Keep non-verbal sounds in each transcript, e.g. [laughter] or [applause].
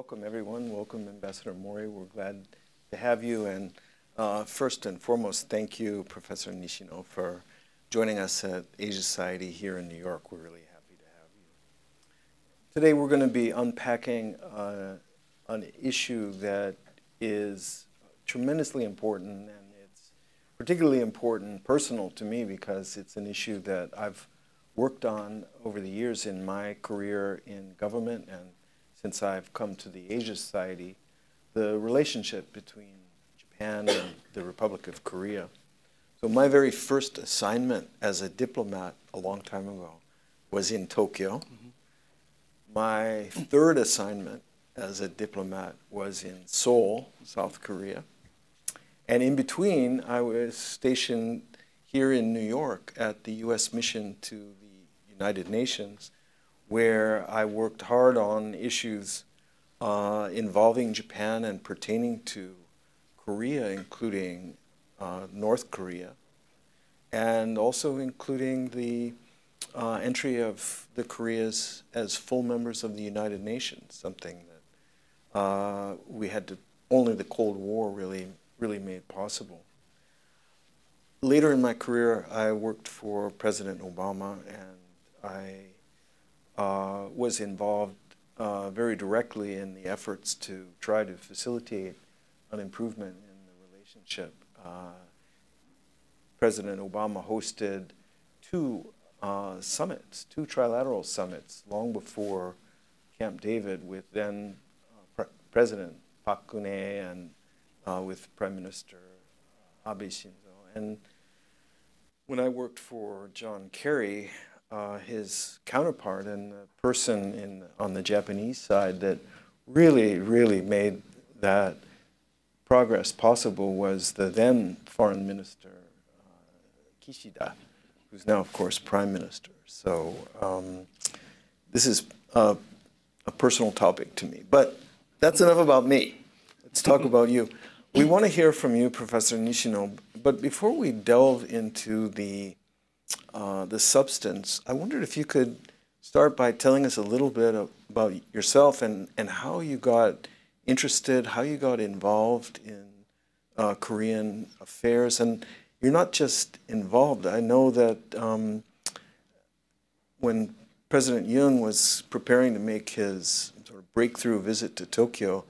welcome everyone. Welcome Ambassador Mori. We're glad to have you. And uh, first and foremost, thank you, Professor Nishino, for joining us at Asia Society here in New York. We're really happy to have you. Today we're going to be unpacking uh, an issue that is tremendously important and it's particularly important personal to me because it's an issue that I've worked on over the years in my career in government and since I've come to the Asia Society, the relationship between Japan and the Republic of Korea. So my very first assignment as a diplomat a long time ago was in Tokyo. Mm -hmm. My third assignment as a diplomat was in Seoul, South Korea. And in between, I was stationed here in New York at the U.S. mission to the United Nations, where I worked hard on issues uh, involving Japan and pertaining to Korea, including uh, North Korea, and also including the uh, entry of the Koreas as full members of the United Nations, something that uh, we had to, only the Cold War really, really made possible. Later in my career, I worked for President Obama, and I uh, was involved uh, very directly in the efforts to try to facilitate an improvement in the relationship. Uh, President Obama hosted two uh, summits, two trilateral summits, long before Camp David with then uh, Pre President Park Geun-hye and uh, with Prime Minister Abe Shinzo. And when I worked for John Kerry, uh, his counterpart and the person in, on the Japanese side that really, really made that progress possible was the then foreign minister, uh, Kishida, who's now, of course, prime minister. So um, this is a, a personal topic to me. But that's enough about me. Let's talk about you. We want to hear from you, Professor Nishino, but before we delve into the uh, the substance, I wondered if you could start by telling us a little bit about yourself and, and how you got interested, how you got involved in uh, Korean affairs. And you're not just involved. I know that um, when President Yoon was preparing to make his sort of breakthrough visit to Tokyo,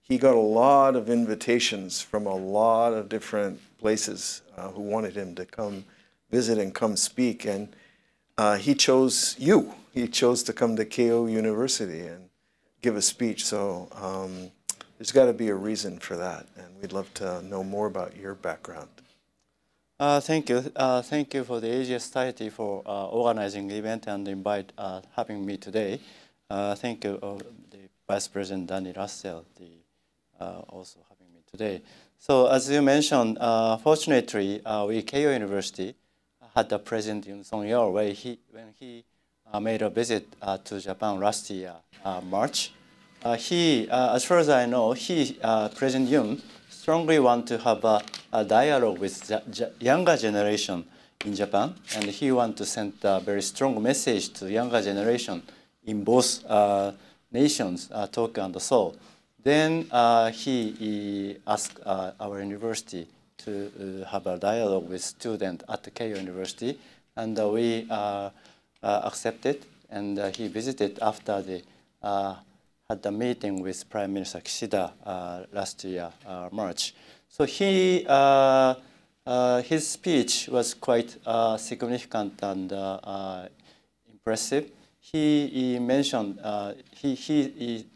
he got a lot of invitations from a lot of different places uh, who wanted him to come visit and come speak. And uh, he chose you. He chose to come to Keio University and give a speech. So um, there's got to be a reason for that. And we'd love to know more about your background. Uh, thank you. Uh, thank you for the Asia Society for uh, organizing the event and invite uh, having me today. Uh, thank you, uh, the Vice President Danny Russel, the, also having me today. So as you mentioned, fortunately, we Keio University had the President Yoon Suk Yeol when he, when he uh, made a visit uh, to Japan last year, uh, March. Uh, he, uh, as far as I know, he, uh, President Yoon, strongly want to have a, a dialogue with the younger generation in Japan, and he want to send a very strong message to the younger generation in both nations, Tokyo and Seoul. Then he, he asked our university to uh, have a dialogue with students at the Keio University. And uh, we uh, accepted, and he visited after the had a meeting with Prime Minister Kishida last year, March. So he uh, his speech was quite uh, significant and uh, impressive. He, he mentioned, he, he, he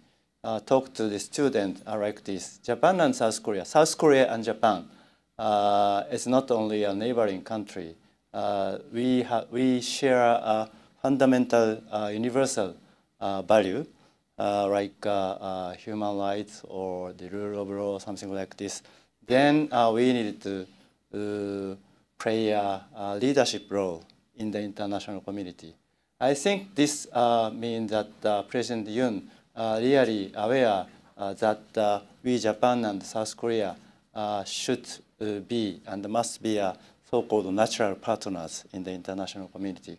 talked to the student like this, Japan and South Korea, South Korea and Japan uh, it's not only a neighboring country. Uh, we, we share a fundamental uh, universal uh, value uh, like uh, human rights or the rule of law, something like this. Then we need to play a, a, leadership role in the international community. I think this means that President Yoon really aware that we, Japan and South Korea, should be and must be a so-called natural partners in the international community.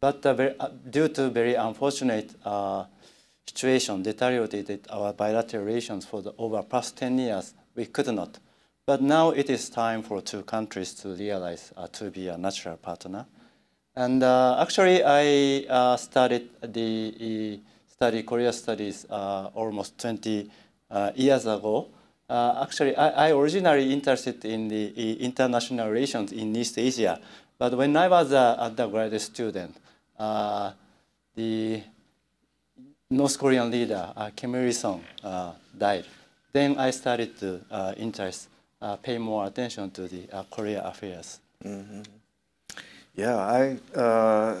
But uh, very, uh, due to very unfortunate uh, situation deteriorated our bilateral relations for the over past 10 years, we could not. But now it is time for two countries to realize uh, to be a natural partner. And uh, actually, I uh, started the study Korea studies uh, almost 20 uh, years ago. Uh, actually, I, I, originally interested in the international relations in East Asia, but when I was an undergraduate student, the North Korean leader Kim Il Sung died. Then I started to interest uh, pay more attention to the uh, Korea affairs. Mm -hmm. Yeah, I uh,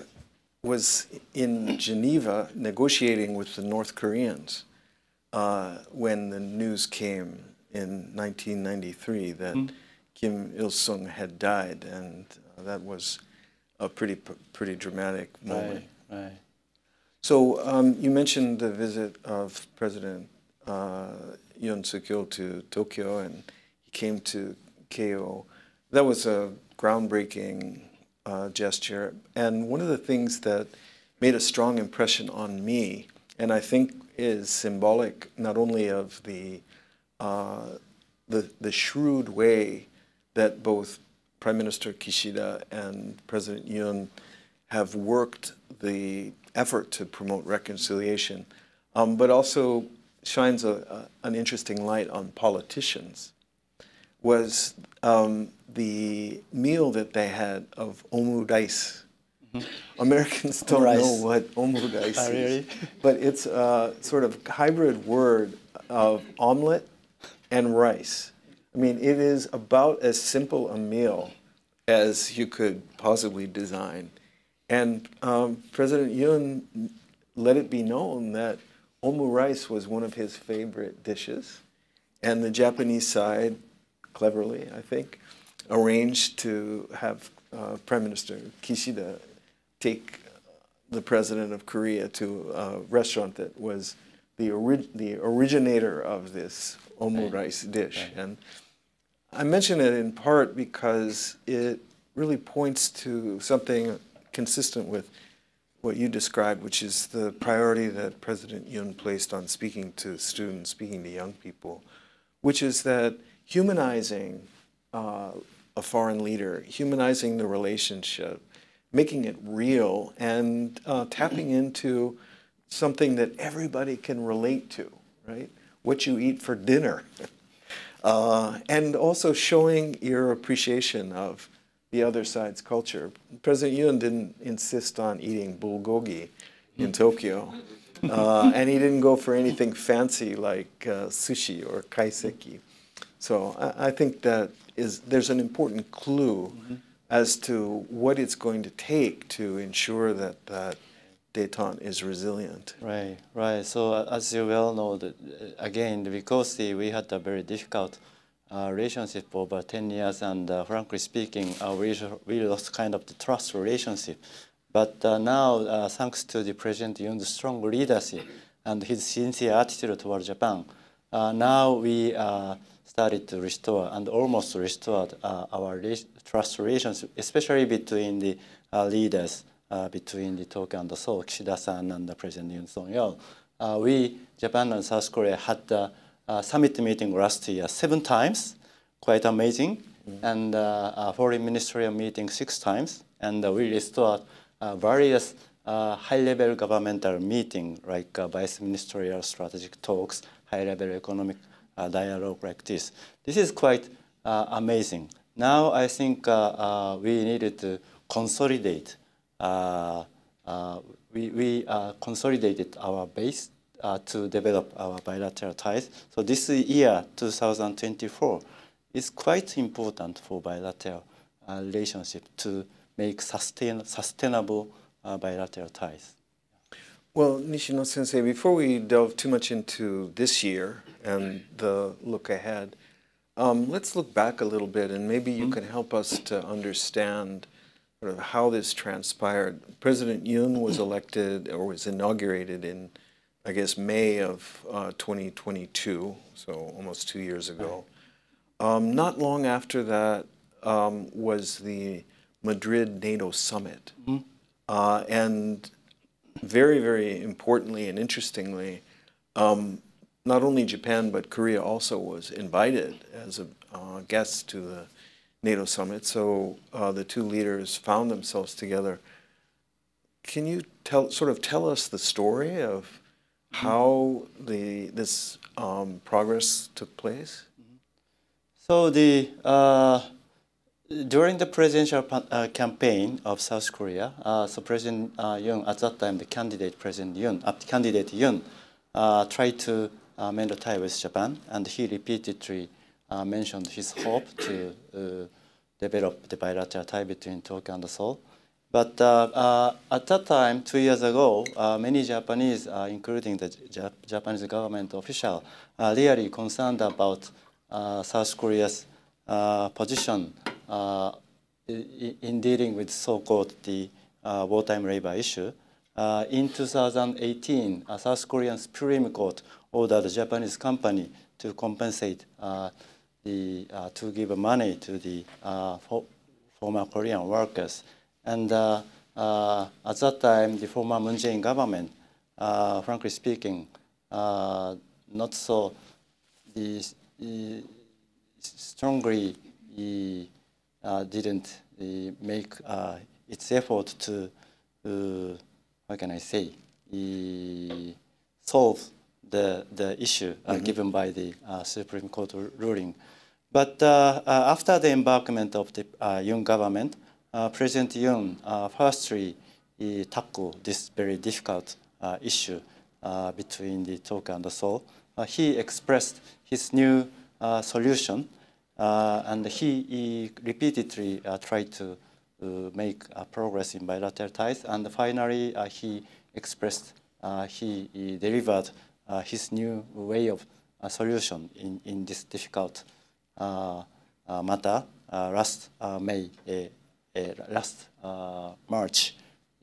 was in Geneva negotiating with the North Koreans uh, when the news came in 1993 that mm. Kim Il Sung had died, and uh, that was a pretty pretty dramatic moment. Right. right. So um, you mentioned the visit of President uh, Yoon Suk Yeol to Tokyo and he came to Keio. That was a groundbreaking uh, gesture. And one of the things that made a strong impression on me, and I think is symbolic not only of the, uh, the, the shrewd way that both Prime Minister Kishida and President Yoon have worked the effort to promote reconciliation, um, but also shines a, a, an interesting light on politicians was um, the meal that they had of omu rice. Mm-hmm. Americans don't rice. know what omu rice oh, [laughs] is, but it's a sort of hybrid word of omelet and rice. I mean, it is about as simple a meal as you could possibly design. And um, President Yoon let it be known that omu rice was one of his favorite dishes. And the Japanese side cleverly, I think, arranged to have uh, Prime Minister Kishida take the president of Korea to a restaurant that was the, the originator of this omu rice dish. Right. And I mention it in part because it really points to something consistent with what you described, which is the priority that President Yoon placed on speaking to students, speaking to young people, which is that humanizing uh, a foreign leader, humanizing the relationship, making it real, and uh, tapping into something that everybody can relate to, right? What you eat for dinner. [laughs] Uh, and also showing your appreciation of the other side's culture. President Yoon didn't insist on eating bulgogi in Tokyo. [laughs] Uh, and he didn't go for anything fancy like uh, sushi or kaiseki. So I, I think that is there's an important clue mm-hmm. as to what it's going to take to ensure that that detente is resilient. Right, right. So uh, as you well know, that, uh, again, because we had a very difficult uh, relationship for over 10 years, and uh, frankly speaking, uh, we, we lost kind of the trust relationship. But now, thanks to the President Yoon's strong leadership and his sincere attitude toward Japan, now we started to restore and almost restored our trust relations, especially between the leaders uh, between the Tokyo and the Seoul, Kishida-san and the President Yoon Suk Yeol. Uh, we, Japan and South Korea, had the uh, summit meeting last year seven times, quite amazing, mm. and uh, foreign ministerial meeting six times, and we restored various high-level governmental meeting like vice ministerial strategic talks, high-level economic uh, dialogue like this. This is quite uh, amazing. Now I think uh, we needed to consolidate. We we consolidated our base to develop our bilateral ties. So this year, 2024, is quite important for bilateral relationship to make sustain, sustainable bilateral ties. Well, Nishino Sensei, before we delve too much into this year and the look ahead, um, let's look back a little bit and maybe you mm -hmm. can help us to understand sort of how this transpired. President Yoon was elected or was inaugurated in, I guess, May of uh, 2022, so almost two years ago. Um, not long after that um, was the Madrid NATO summit. Mm -hmm. uh, and very, very importantly and interestingly, um, not only Japan but Korea also was invited as a uh, guest to the NATO summit. So uh, the two leaders found themselves together. Can you tell, sort of tell us the story of how the this um, progress took place? So the uh, during the presidential uh, campaign of South Korea, uh, so President uh, Yoon at that time, the candidate President Yoon, uh, candidate Yoon, tried to mend a tie with Japan, and he repeatedly mentioned his hope to develop the bilateral tie between Tokyo and Seoul. But uh, uh, at that time, two years ago, uh, many Japanese, including the Jap Japanese government official, are really concerned about South Korea's position in dealing with so-called the wartime labor issue. Uh, in 2018, a South Korean Supreme Court ordered a Japanese company to compensate uh, the, to give money to the former Korean workers. And uh, uh, at that time, the former Moon Jae-in government, uh, frankly speaking, not so the, strongly didn't make its effort to, how can I say, solve the, the issue uh, mm -hmm. given by the uh, Supreme Court ruling. But uh, uh, after the embarkment of the uh, Yoon government, uh, President Yoon uh, firstly tackled this very difficult uh, issue uh, between the Tokyo and the Seoul. he expressed his new solution, and he, he repeatedly tried to make progress in bilateral ties. And finally, he expressed, he, he, delivered his new way of solution in, in this difficult Uh, uh, matter uh, last May eh, eh, last March,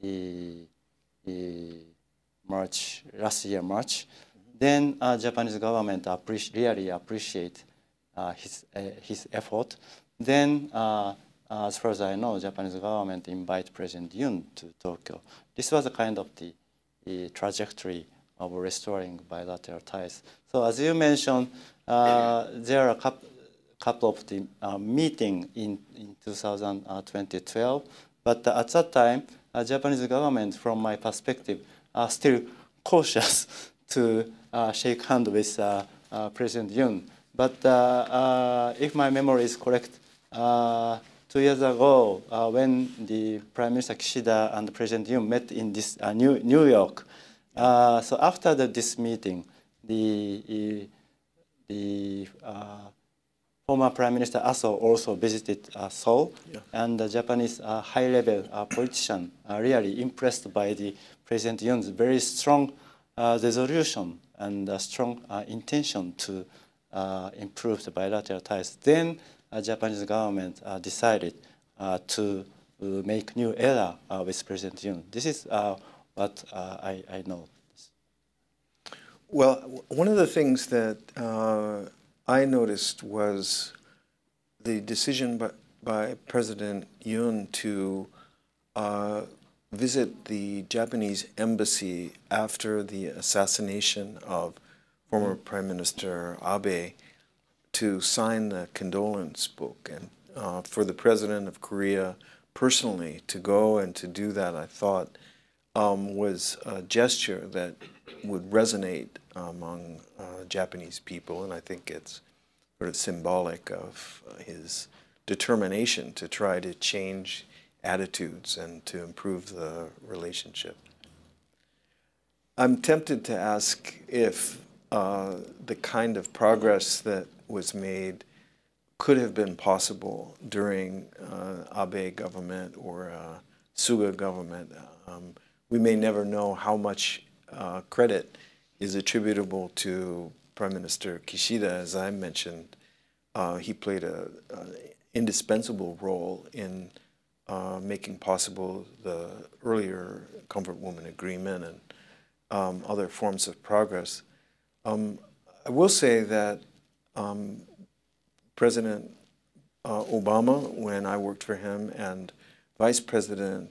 eh, March last year March, then uh, Japanese government really appreciate uh, his uh, his effort. Then, as far as I know, Japanese government invite President Yoon to Tokyo. This was a kind of the, trajectory of restoring bilateral ties. So as you mentioned, uh, there are a couple, couple of the uh, meeting in, in 2012. But uh, at that time, uh, Japanese government, from my perspective, are still [laughs] cautious [laughs] to uh, shake hand with uh, uh, President Yoon. But if my memory is correct, two years ago, when the Prime Minister Kishida and President Yoon met in this New, New York, so after the, this meeting, the, the former Prime Minister Aso also visited uh, Seoul, yeah. and the Japanese uh, high-level uh, politician are really impressed by the President Yoon's very strong uh, resolution and strong uh, intention to uh, improve the bilateral ties. Then the Japanese government decided to make new era with President Yoon. This is what I, I know. Well, one of the things that I noticed was the decision by, by President Yoon to uh, visit the Japanese embassy after the assassination of former Prime Minister Abe to sign the condolence book. And uh, for the President of Korea personally to go and to do that, I thought um, was a gesture that would resonate among uh, Japanese people, and I think it's sort of symbolic of uh, his determination to try to change attitudes and to improve the relationship. I'm tempted to ask if uh, the kind of progress that was made could have been possible during uh, Abe government or uh, Suga government. Um, we may never know how much uh, credit is attributable to Prime Minister Kishida, as I mentioned. Uh, he played an indispensable role in uh, making possible the earlier Comfort Woman Agreement and um, other forms of progress. Um, I will say that um, President uh, Obama, when I worked for him, and Vice President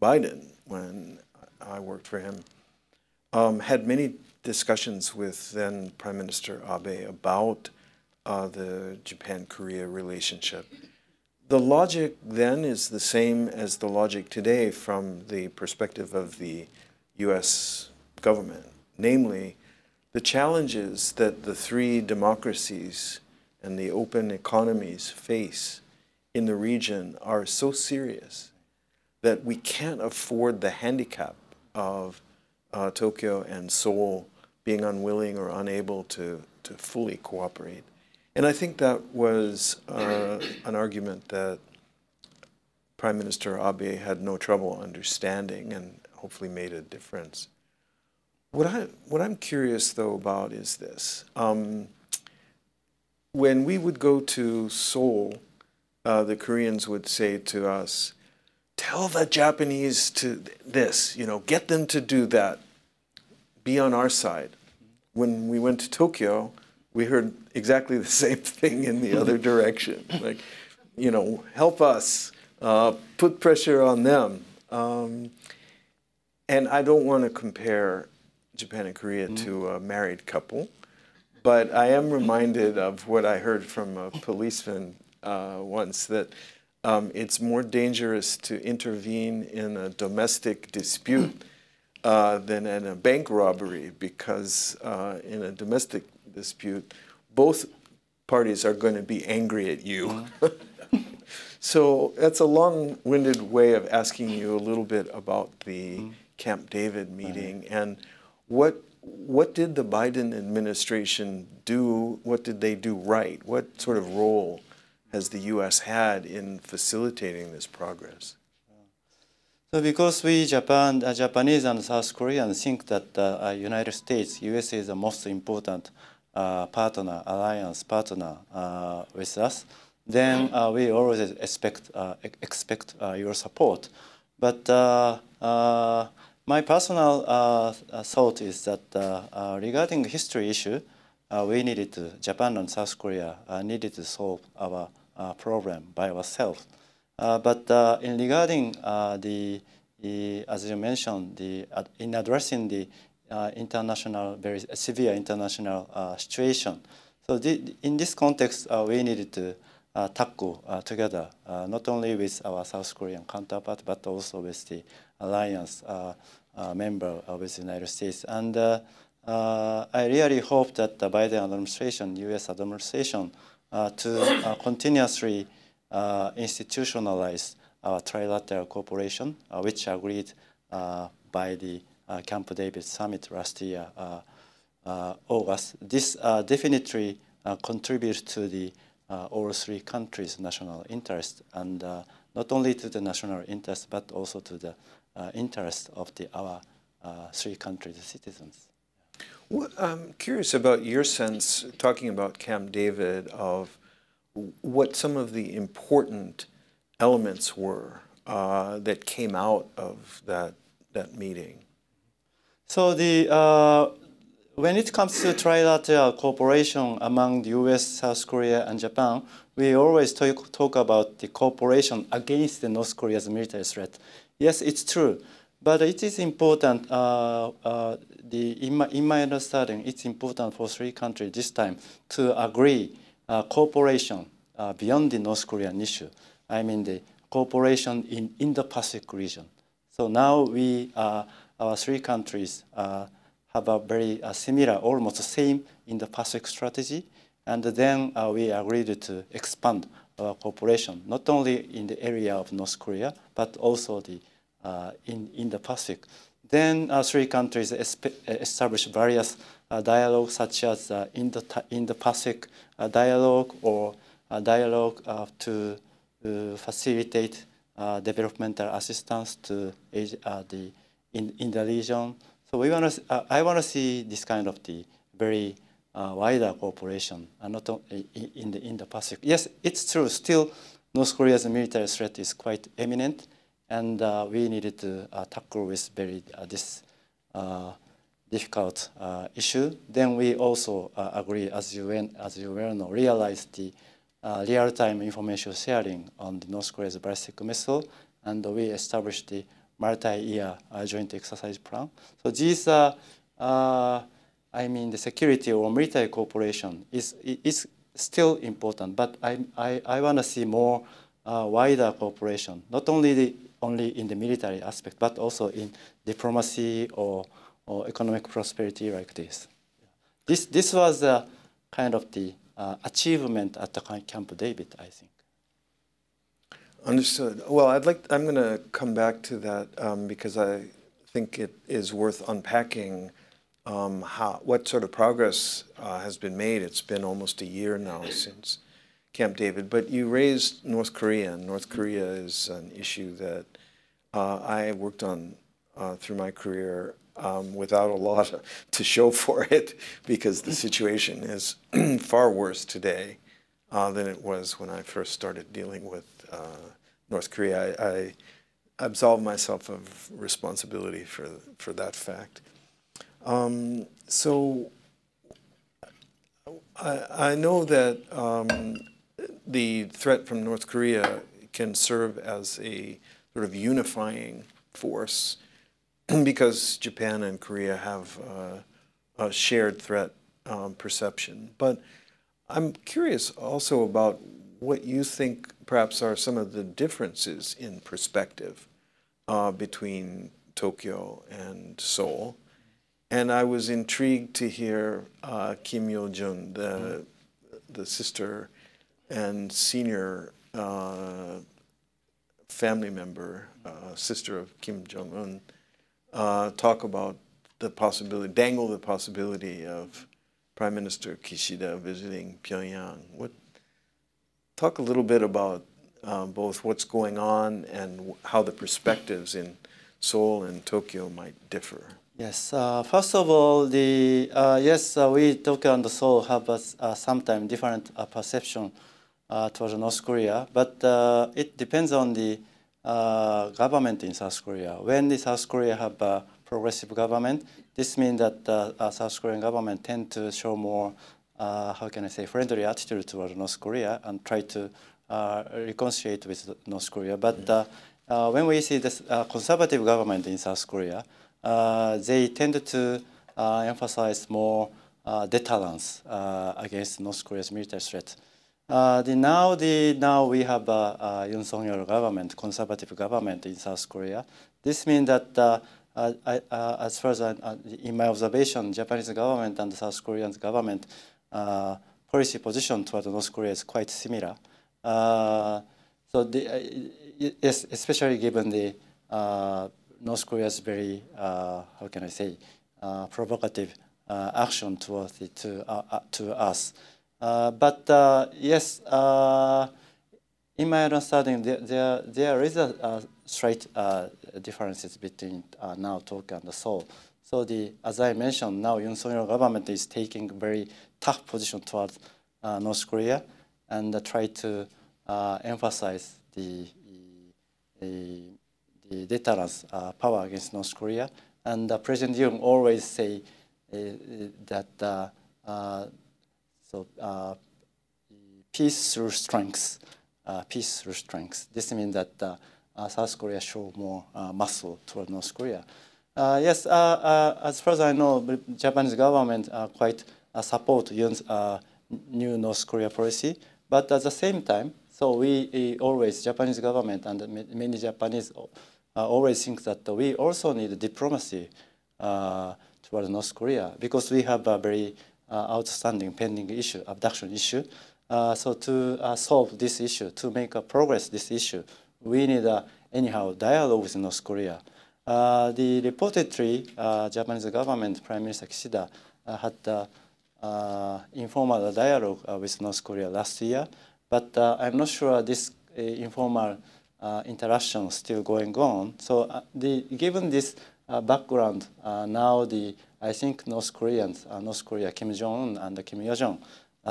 Biden, when I worked for him, um, had many discussions with then Prime Minister Abe about uh, the Japan-Korea relationship. The logic then is the same as the logic today from the perspective of the U.S. government, namely the challenges that the three democracies and the open economies face in the region are so serious that we can't afford the handicap of uh, Tokyo and Seoul being unwilling or unable to, to fully cooperate. And I think that was uh, an argument that Prime Minister Abe had no trouble understanding and hopefully made a difference. What, I, what I'm curious, though, about is this. Um, when we would go to Seoul, uh, the Koreans would say to us, tell the Japanese to this, you know, get them to do that, be on our side. When we went to Tokyo, we heard exactly the [laughs] same thing in the other [laughs] direction. Like, you know, help us, uh, put pressure on them. Um, and I don't want to compare Japan and Korea mm. to a married couple, but I am reminded of what I heard from a policeman uh, once that um, it's more dangerous to intervene in a domestic dispute [clears throat] uh, than in a bank robbery because uh, in a domestic dispute, both parties are going to be angry at you. Mm-hmm. [laughs] so that's a long-winded way of asking you a little bit about the mm-hmm. Camp David meeting and what what did the Biden administration do? What did they do right? What sort of role has the U.S. had in facilitating this progress? So because we Japan, uh, Japanese and South Koreans think that the uh, United States, U.S. is the most important uh, partner, alliance partner uh, with us, then uh, we always expect uh, expect your support. But my personal thought is that regarding history issue, we needed to Japan and South Korea needed to solve our problem by ourselves. But in regarding the, the, as you mentioned, the in addressing the uh, international, very severe international uh, situation. So the, in this context, uh, we needed to tackle together, not only with our South Korean counterpart, but also with the alliance member with the United States. And uh, I really hope that the Biden administration, U.S. administration, uh, to uh, continuously Uh, institutionalize our trilateral cooperation, uh, which agreed uh, by the uh, Camp David summit last year, uh, uh, August. This definitely contributes to the all three countries' national interest, and not only to the national interest, but also to the interest of the, our three countries' citizens. Well, I'm um, curious about your sense, talking about Camp David, of what some of the important elements were uh, that came out of that, that meeting. So the uh, when it comes to trilateral cooperation among the U.S., South Korea, and Japan, we always talk, talk about the cooperation against the North Korea's military threat. Yes, it's true, but it is important. Uh, uh, the in my, in my understanding, it's important for three countries this time to agree cooperation uh, beyond the North Korean issue. I mean the cooperation in Indo-Pacific region. So now we are our three countries uh, have a very uh, similar, almost the same Indo-Pacific strategy. And then uh, we agreed to expand our cooperation, not only in the area of North Korea, but also the, in, Indo-Pacific. Then our three countries established various dialogues such as uh, Indo-Pacific dialogue or dialogue to facilitate uh, developmental assistance to uh, the in, in the region. So we want to, uh, I want to see this kind of the very uh, wider cooperation, uh, not in the Indo-Pacific. Yes, it's true. Still, North Korea's military threat is quite imminent, and uh, we needed to uh, tackle with very uh, this difficult issue. Then we also agree, as you as you well know, realize the real-time information sharing on the North Korea's ballistic missile, and we established the multi-year uh, joint exercise plan. So these are, uh, I mean, the security or military cooperation is is still important, but I I, I want to see more uh, wider cooperation, not only the, only in the military aspect, but also in diplomacy or or economic prosperity like this. This this was a kind of the uh, achievement at the Camp David, I think. Understood. Well, I'd like, I'm going to come back to that um, because I think it is worth unpacking um, how, what sort of progress uh, has been made. It's been almost a year now since Camp David, but you raised North Korea, and North Korea is an issue that uh, I worked on uh, through my career um, without a lot [laughs] to show for it because the situation is [clears throat] far worse today uh, than it was when I first started dealing with uh, North Korea, I, I absolve myself of responsibility for, for that fact. Um, so I, I, know that um, the threat from North Korea can serve as a sort of unifying force [clears throat] because Japan and Korea have uh, a shared threat um, perception. But I'm curious also about what you think perhaps are some of the differences in perspective uh, between Tokyo and Seoul. And I was intrigued to hear uh, Kim Yo Jong, the, the sister and senior uh, family member, uh, sister of Kim Jong Un, uh, talk about the possibility, dangle the possibility of Prime Minister Kishida visiting Pyongyang. What talk a little bit about um, both what's going on and how the perspectives in Seoul and Tokyo might differ. Yes. Uh, first of all, the uh, yes, uh, we Tokyo and the Seoul have uh, sometimes different uh, perception uh, towards North Korea, but it depends on the government in South Korea. When the South Korea have a progressive government, this means that the South Korean government tend to show more uh, how can I say, friendly attitude toward North Korea and try to uh, reconcile with North Korea. But uh, uh when we see this uh, conservative government in South Korea, uh, they tend to emphasize more deterrence against North Korea's military threat. The, now, the, now we have a, a Yoon Suk Yeol government, conservative government in South Korea. This means that uh, I, uh, as far as uh, in my observation, Japanese government and the South Korean government uh, policy position toward North Korea is quite similar. Uh, so the, uh, yes, especially given the North Korea's very, how can I say, provocative action towards it, to, to us. But yes, in my understanding, there, there, there is a, a uh, differences between uh, now Tokyo and the Seoul. So the, as I mentioned, now Yoon Suk Yeol government is taking very tough position towards uh, North Korea and uh, try to uh, emphasize the, the, the deterrence uh, power against North Korea. And President Yoon always say uh, that uh, so peace through strength, uh, peace through strength. This means that uh, uh, South Korea show more muscle toward North Korea. yes, as far as I know, Japanese government quite uh, support uh, new North Korea policy. But at the same time, so we always, Japanese government and many Japanese uh, always think that we also need diplomacy towards North Korea because we have a very outstanding pending issue, abduction issue. Uh, so to uh, solve this issue, to make a progress this issue, we need uh, anyhow dialogue with North Korea. the reportedly, Japanese government, Prime Minister Kishida, had uh, informal dialogue uh, with North Korea last year, but uh, I'm not sure this informal interaction is still going on. So the, given this background, now the I think North Koreans, North Korea, Kim Jong Un and Kim Yo Jong,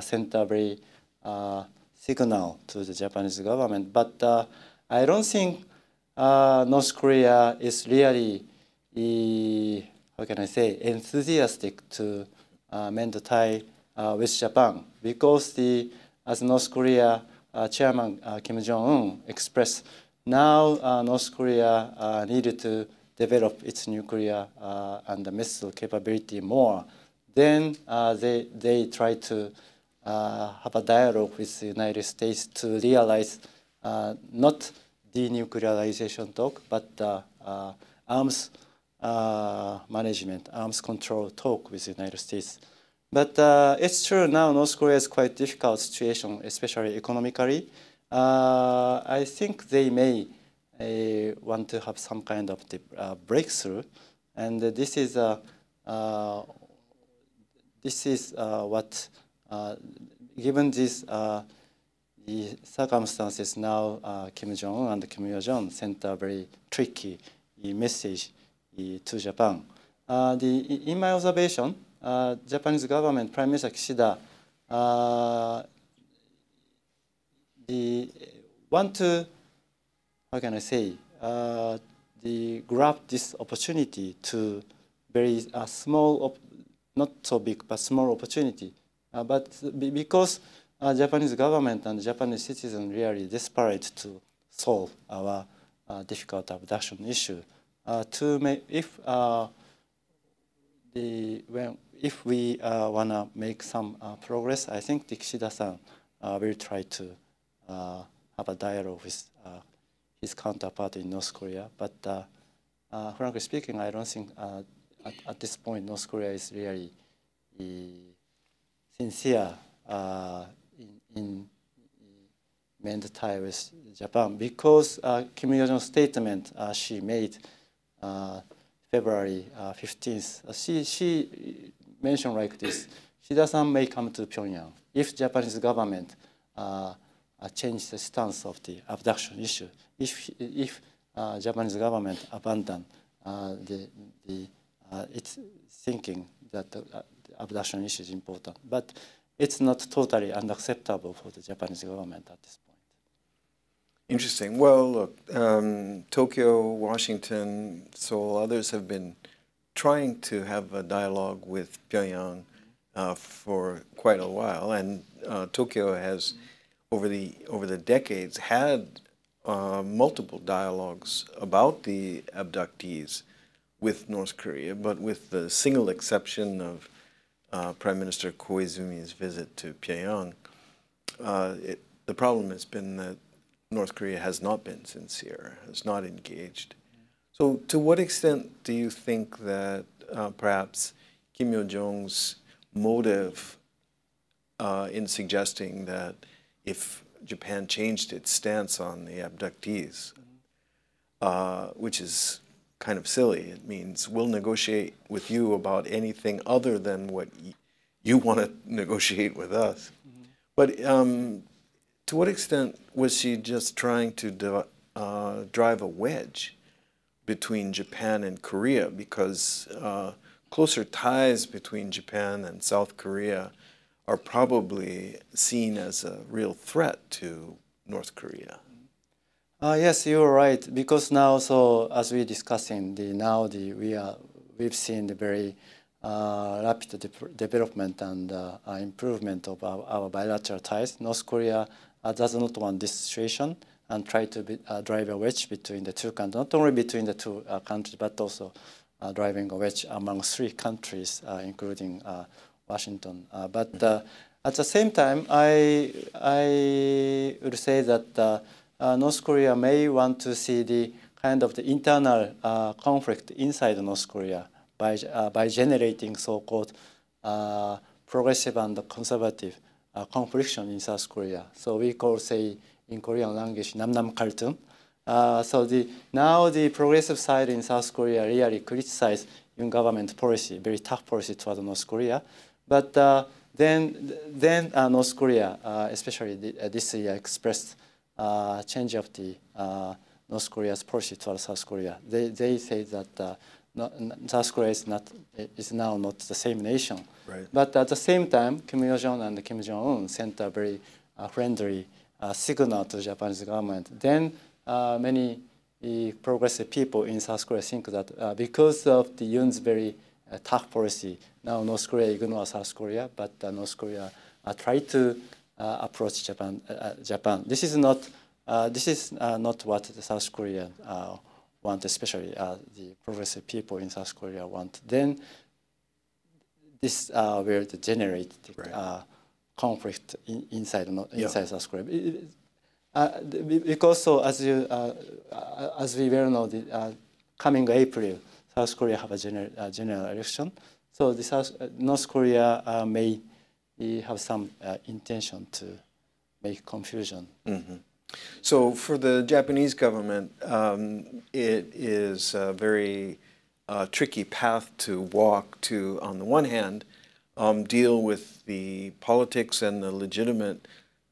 sent a very signal to the Japanese government. But I don't think North Korea is really, how can I say, enthusiastic to uh, mend the tie uh, with Japan because the as North Korea uh, Chairman Kim Jong Un expressed now uh, North Korea uh, needed to develop its nuclear uh, and missile capability more. Then uh, they, they try to uh, have a dialogue with the United States to realize uh, not denuclearization talk, but arms management, arms control talk with the United States. But it's true now North Korea is quite difficult situation, especially economically. I think they may uh, want to have some kind of the, uh, breakthrough, and this is a uh, this is uh, what uh, given this the circumstances now Kim Jong Un and Kim Yo Jong sent a very tricky message to Japan. the in my observation, Japanese government Prime Minister Kishida the want to how can I say, uh, the grab this opportunity to very uh, small, not so big, but small opportunity. Uh, but because uh, Japanese government and Japanese citizens really desperate to solve our uh, difficult abduction issue, uh, to make, if the when if we wanna make some progress, I think the Kishida-san will try to have a dialogue with his counterpart in North Korea. But uh, uh, frankly speaking, I don't think uh, at, at, this point North Korea is really sincere in, in mend tie with Japan because uh, Kim Jong-un's statement uh, she made uh, February 15th, she, she mentioned like this, Shida-san may come to Pyongyang if Japanese government uh, change the stance of the abduction issue. If, if uh, Japanese government abandon uh, the, the, its thinking that the, the abduction issue is important. But it's not totally unacceptable for the Japanese government at this point. Interesting. Well, look, um, Tokyo, Washington, Seoul, others have been trying to have a dialogue with Pyongyang uh, for quite a while, and uh, Tokyo has over the over the decades had uh, multiple dialogues about the abductees with North Korea, but with the single exception of uh, Prime Minister Koizumi's visit to Pyongyang, uh, it, the problem has been that North Korea has not been sincere, has not engaged. So, to what extent do you think that uh, perhaps Kim Yo Jong's motive uh, in suggesting that if Japan changed its stance on the abductees, uh, which is kind of silly. It means we'll negotiate with you about anything other than what you want to [laughs] negotiate with us. Mm-hmm. But um, to what extent was she just trying to uh, drive a wedge between Japan and Korea? Because uh, closer ties between Japan and South Korea are probably seen as a real threat to North Korea. Uh, yes, you're right. Because now, so as we discussing, the now the we are we've seen the very uh, rapid de development and uh, uh, improvement of our, our, bilateral ties. North Korea uh, does not want this situation and try to be, uh, drive a wedge between the two countries, not only between the two countries, but also driving a wedge among three countries, including Washington. Uh, but uh, at the same time, I, I would say that uh, North Korea may want to see the kind of the internal conflict inside North Korea by, by generating so-called progressive and conservative uh, confliction in South Korea. So we call, say, in Korean language, Namnam Galdeung. Uh, so the, now the progressive side in South Korea really criticize Yoon government policy, very tough policy toward North Korea. But uh, then, then uh, North Korea, uh, especially the, this year, expressed change of the North Korea's policy towards South Korea. They, they say that not, South Korea is not is now not the same nation. Right. But at the same time, Kim Yo Jong and Kim Jong Un sent a very uh, friendly uh, signal to the Japanese government. Then uh, many progressive people in South Korea think that because of the Yoon's very tough policy, now North Korea ignores South Korea, but North Korea try to approach Japan. Japan. This is not uh, this is uh, not what the South Korea uh, want, especially uh, the progressive people in South Korea want. Then this uh, will generate the, Right. uh, conflict in, inside not Yeah. inside South Korea. It- uh, because so as you uh, uh, as we well know, the uh, coming April, South Korea have a general uh, general election. So the South uh, North Korea uh, may have some uh, intention to make confusion. So for the Japanese government, um, it is a very uh, tricky path to walk to, on the one hand, um, deal with the politics and the legitimate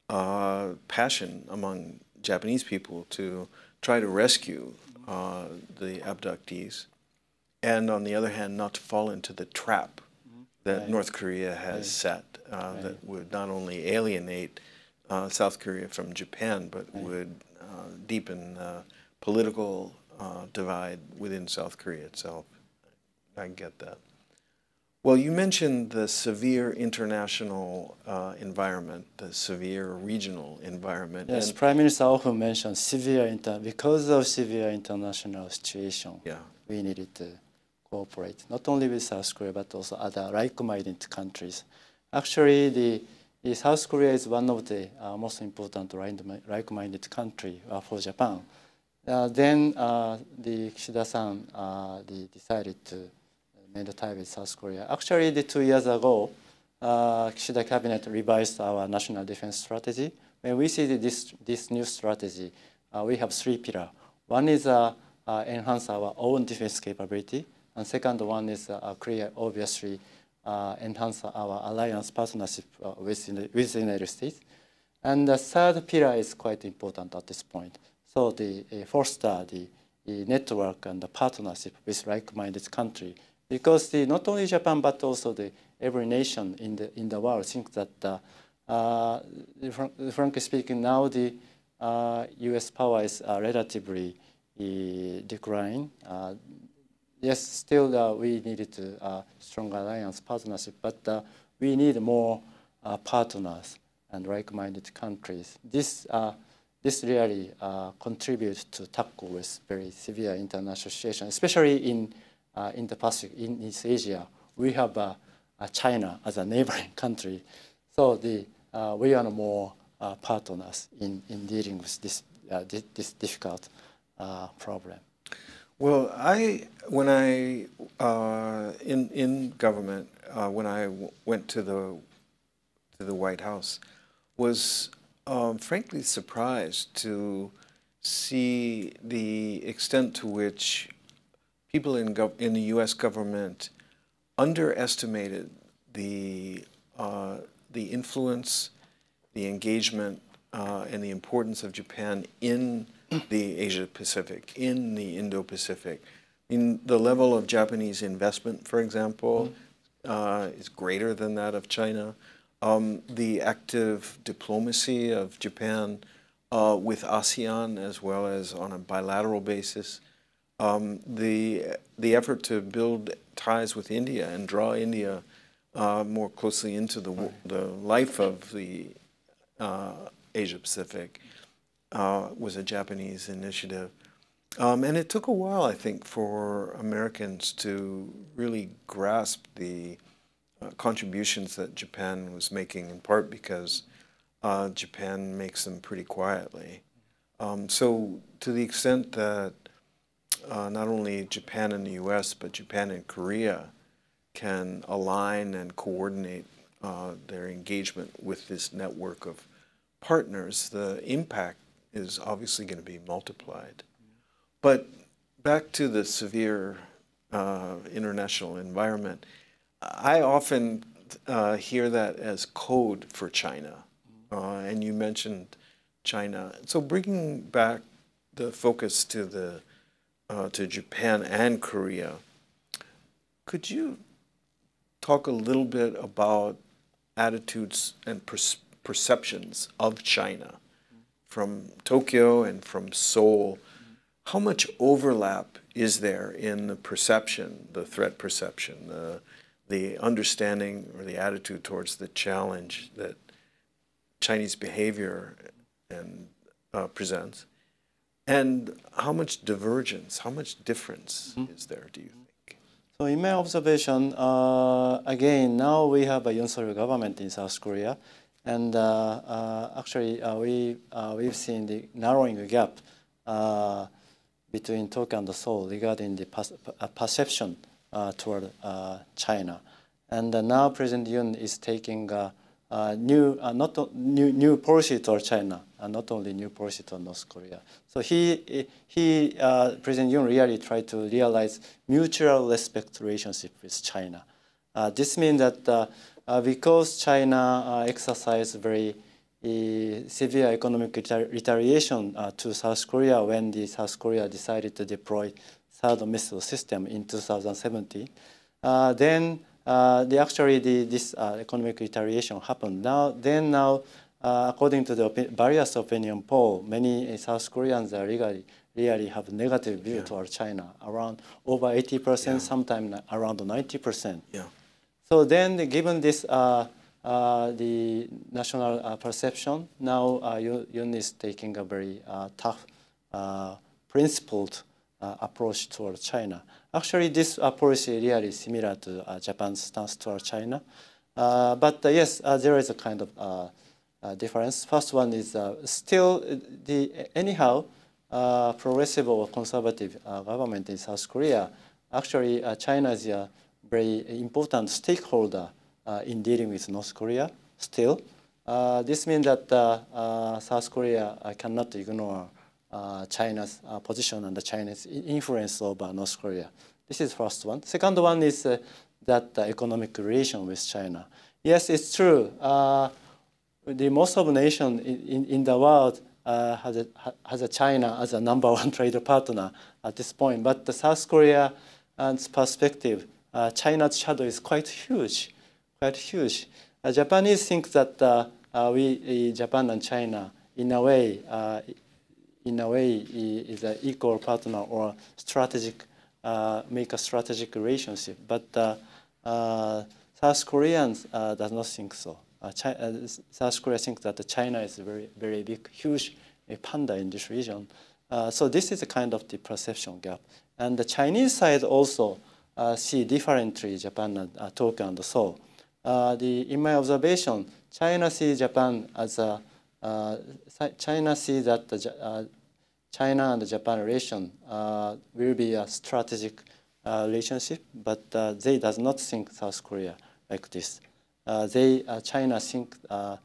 uh, passion among Japanese people to try to rescue uh, the abductees, and on the other hand, not to fall into the trap that Right. North Korea has set uh, that would not only alienate uh, South Korea from Japan, but would uh, deepen uh, political uh, divide within South Korea itself. I get that. Well, you mentioned the severe international uh, environment, the severe regional environment. Yes, and- Prime Minister often mentioned severe inter because of severe international situation. Yeah. we needed to cooperate not only with South Korea but also other like-minded countries. Actually, the, the South Korea is one of the uh, most important like- like-minded country uh, for Japan. Uh, then uh, the Kishida-san uh, decided to made a tie with South Korea. Actually, the two years ago, uh, Kishida cabinet revised our national defense strategy. When we see the- this this new strategy, we have three pillars. One is enhance our own defense capability, and second one is uh, create obviously uh, enhance our alliance partnership uh, with the, with the United States. And the third pillar is quite important at this point. So the uh, foster the, the network and the partnership with like-minded country, because the, not only Japan but also the every nation in the in the world think that uh, uh, fran- frankly speaking now the U.S. power is relatively decline. Uh, yes, still uh, we needed to uh, strong alliance partnership, but uh, we need more uh, partners and like-minded countries. This uh, this really uh, contributes to tackle with very severe international situation, especially in in the Pacific, in East Asia. We have China as a neighboring country, so the we are more partners in, in dealing with this this difficult problem. Well, I when I uh, in in government uh, when I went to the to the White House was um, frankly surprised to see the extent to which people in in the U.S. government underestimated the uh, the influence, the engagement, uh, and the importance of Japan in the Asia Pacific, in the Indo Pacific. I mean, the level of Japanese investment, for example, uh, is greater than that of China. Um, the active diplomacy of Japan uh, with ASEAN, as well as on a bilateral basis, um, the the effort to build ties with India and draw India uh, more closely into the the life of the uh, Asia Pacific uh, was a Japanese initiative, um, and it took a while, I think, for Americans to really grasp the uh, contributions that Japan was making, in part because uh, Japan makes them pretty quietly. Um, so, to the extent that uh, not only Japan and the U.S., but Japan and Korea can align and coordinate uh, their engagement with this network of partners, the impact is obviously going to be multiplied. But back to the severe uh, international environment, I often uh, hear that as code for China. Uh, and you mentioned China. So bringing back the focus to the uh, to Japan and Korea, could you talk a little bit about attitudes and perce- perceptions of China from Tokyo and from Seoul? How much overlap is there in the perception, the threat perception, the the understanding or the attitude towards the challenge that Chinese behavior and uh, presents, and how much divergence, how much difference Mm-hmm. is there? Do you think? So in my observation, uh, again, now we have a Yoon government in South Korea, and uh, uh, actually uh, we uh, we've seen the narrowing the gap uh, between Tokyo and Seoul regarding the perce- uh, perception toward China, and now President Yoon is taking uh, new uh, not new new policy toward China, and not only new policy toward North Korea. So he he President Yoon really tried to realize mutual respect relationship with China. This means that because China uh, exercised very uh, severe economic retaliation uh, to South Korea when the South Korea decided to deploy THAAD missile system in 2017, uh, then uh, the actually the, this uh, economic retaliation happened. Now then now uh, according to the opi- various opinion poll, many uh, South Koreans are really really have negative view toward China around over 80 percent, sometimes around 90 percent. Yeah. So then, given this, uh, uh, the national uh, perception, now uh, Yoon is taking a very uh, tough, uh, principled uh, approach toward China. Actually, this policy really similar to Japan's stance toward China. But yes, there is a kind of difference. First one is still the anyhow progressive or conservative government in South Korea. Actually, China is very important stakeholder uh, in dealing with North Korea. Still, uh, this means that uh, South Korea cannot ignore China's position and the Chinese influence over North Korea. This is first one. Second one is that economic relation with China. Yes, it's true. The most of nation in, in, in the world uh, has, a, has a China as a number [laughs] one trade partner at this point. But the South Korea and perspective, China's shadow is quite huge, quite huge. Uh, Japanese think that uh, uh, we, uh, Japan and China, in a way, uh, in a way, is an equal partner or strategic, uh, make a strategic relationship. But uh, uh, South Koreans uh, does not think so. Uh, Chi- uh, South Korea thinks that China is a very, very big, huge uh, panda in this region. Uh, so this is a kind of the perception gap. And the Chinese side also uh, see differently Japan uh, Tokyo and Seoul. Uh, the, in my observation, China sees Japan as a uh, China sees that the, uh, China and Japan relation uh, will be a strategic uh, relationship, but uh, they does not think South Korea like this. Uh, they uh, China think uh,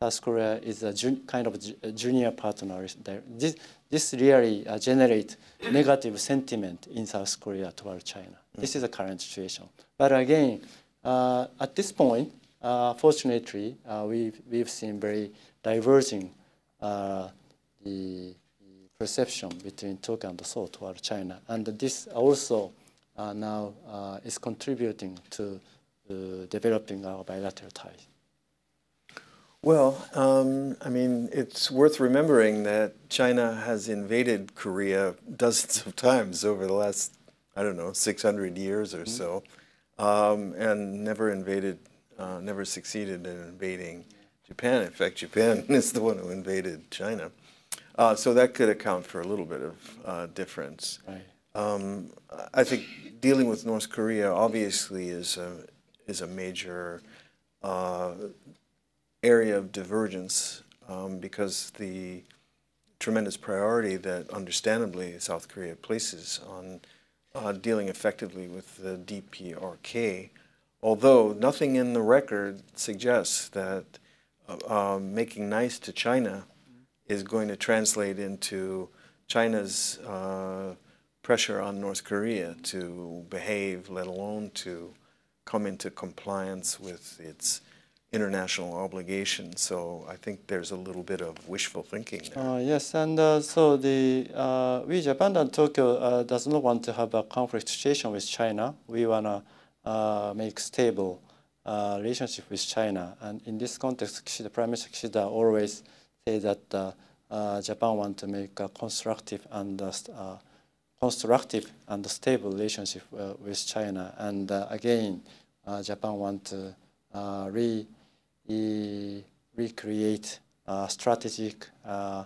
South Korea is a kind of a junior partner. This this really uh, generate negative sentiment in South Korea toward China. This is the current situation. But again, uh, at this point, uh, fortunately, uh, we've, we've seen very diverging uh, the, the perception between Tokyo and Seoul toward China. And this also uh, now uh, is contributing to developing our bilateral ties. Well, um, I mean, it's worth remembering that China has invaded Korea dozens of times over the last, I don't know, 600 years or so, um, and never invaded, uh, never succeeded in invading Japan. In fact, Japan [laughs] is the one who invaded China. Uh, so that could account for a little bit of uh, difference. Right. Um, I think dealing with North Korea obviously is a is a major uh, area of divergence um, because the tremendous priority that, understandably, South Korea places on uh, dealing effectively with the DPRK, although nothing in the record suggests that uh, um, making nice to China is going to translate into China's uh, pressure on North Korea to behave, let alone to come into compliance with its international obligation. So I think there's a little bit of wishful thinking there. Uh, yes, and uh, so the uh, we Japan and Tokyo uh, does not want to have a conflict situation with China. We wanna uh, make stable uh, relationship with China, and in this context, Kishida, Prime Minister Kishida always say that Japan want to make a constructive and constructive and stable relationship with China, and again, Japan want to re, re recreate uh, strategic uh,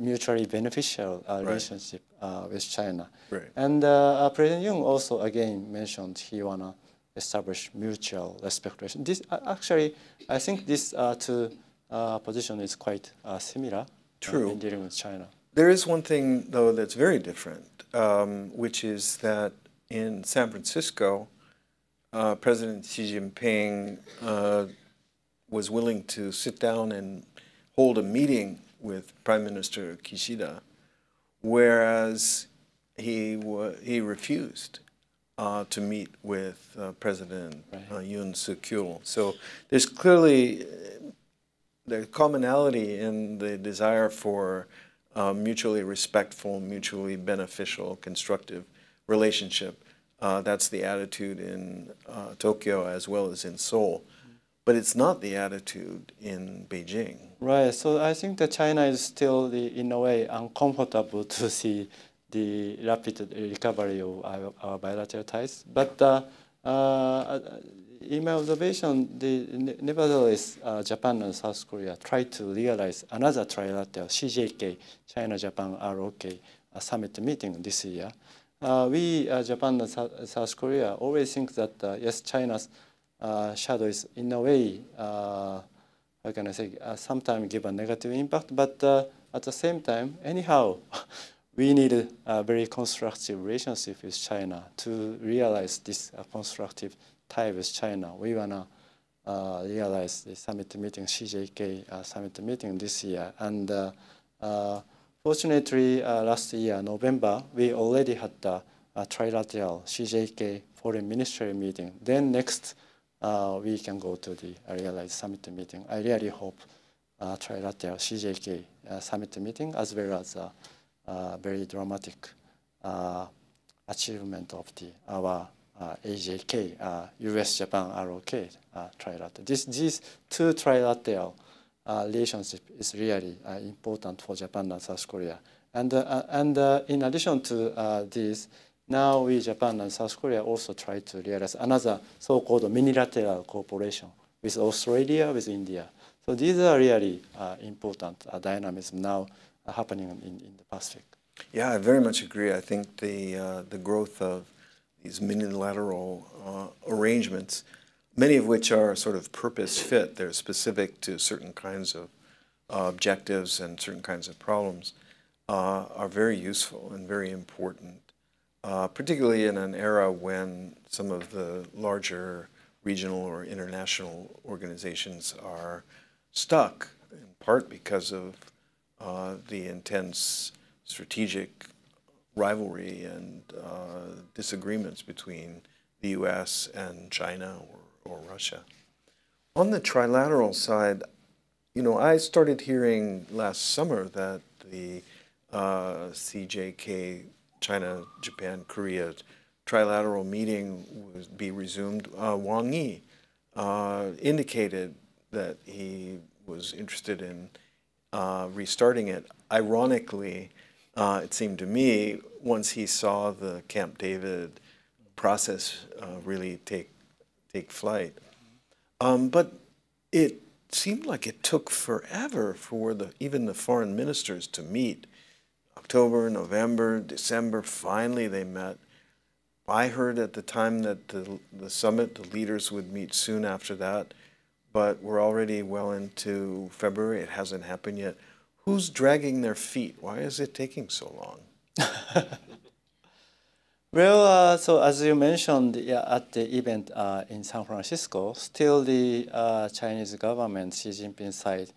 mutually beneficial uh, Right. relationship uh, with China. Right. And President Yoon also again mentioned he wanna establish mutual respect. This uh, actually, I think this uh, two uh, position is quite uh, similar. True. in dealing with China. There is one thing, though, that's very different, um, which is that in San Francisco, uh, President Xi Jinping uh, was willing to sit down and hold a meeting with Prime Minister Kishida, whereas he wa- he refused uh, to meet with uh, President Right. uh, Yoon Suk Yeol. So there's clearly the commonality in the desire for uh, mutually respectful, mutually beneficial, constructive relationship. Uh, that's the attitude in uh, Tokyo as well as in Seoul. But it's not the attitude in Beijing. Right. So I think that China is still, the, in a way, uncomfortable [laughs] to see the rapid recovery of our, our bilateral ties. But uh, uh, in my observation, the, ne- nevertheless, uh, Japan and South Korea try to realize another trilateral CJK, China-Japan ROK uh, summit meeting this year. Uh, we, uh, Japan and South Korea, always think that yes, China's shadow is in a way uh, how can I say, uh, sometimes give a negative impact, but uh, at the same time, anyhow, [laughs] we need a very constructive relationship with China to realize this uh, constructive tie with China. We wanna uh, realize the summit meeting, CJK uh, summit meeting this year, and uh, uh, fortunately, uh, last year November, we already had the uh, trilateral CJK foreign ministerial meeting. Then next uh, we can go to the uh, Realize Summit meeting. I really hope uh, trilateral CJK uh, summit meeting as well as a uh, very dramatic uh, achievement of the our uh, AJK, uh, US-Japan ROK uh, trilateral. This, these two trilateral uh, relationship is really uh, important for Japan and South Korea. And, uh, uh, and uh, in addition to uh, this, now we, Japan and South Korea, also try to realize another so-called minilateral cooperation with Australia, with India. So these are really uh, important uh, dynamism now uh, happening in, in the Pacific. Yeah, I very much agree. I think the uh, the growth of these minilateral uh, arrangements, many of which are sort of purpose fit, they're specific to certain kinds of objectives and certain kinds of problems, are very useful and very important, uh, particularly in an era when some of the larger regional or international organizations are stuck, in part because of uh, the intense strategic rivalry and uh, disagreements between the U.S. and China or, or Russia. On the trilateral side, you know, I started hearing last summer that the uh, CJK, China, Japan, Korea trilateral meeting would be resumed. Uh, Wang Yi uh, indicated that he was interested in uh, restarting it. Ironically, uh, it seemed to me, once he saw the Camp David process uh, really take take flight, um, but it seemed like it took forever for the even the foreign ministers to meet. October, November, December. Finally, they met. I heard at the time that the, the summit, the leaders would meet soon after that, but we're already well into February. It hasn't happened yet. Who's dragging their feet? Why is it taking so long? [laughs] Well, uh, so as you mentioned yeah, at the event uh, in San Francisco, still the uh, Chinese government, Xi Jinping side,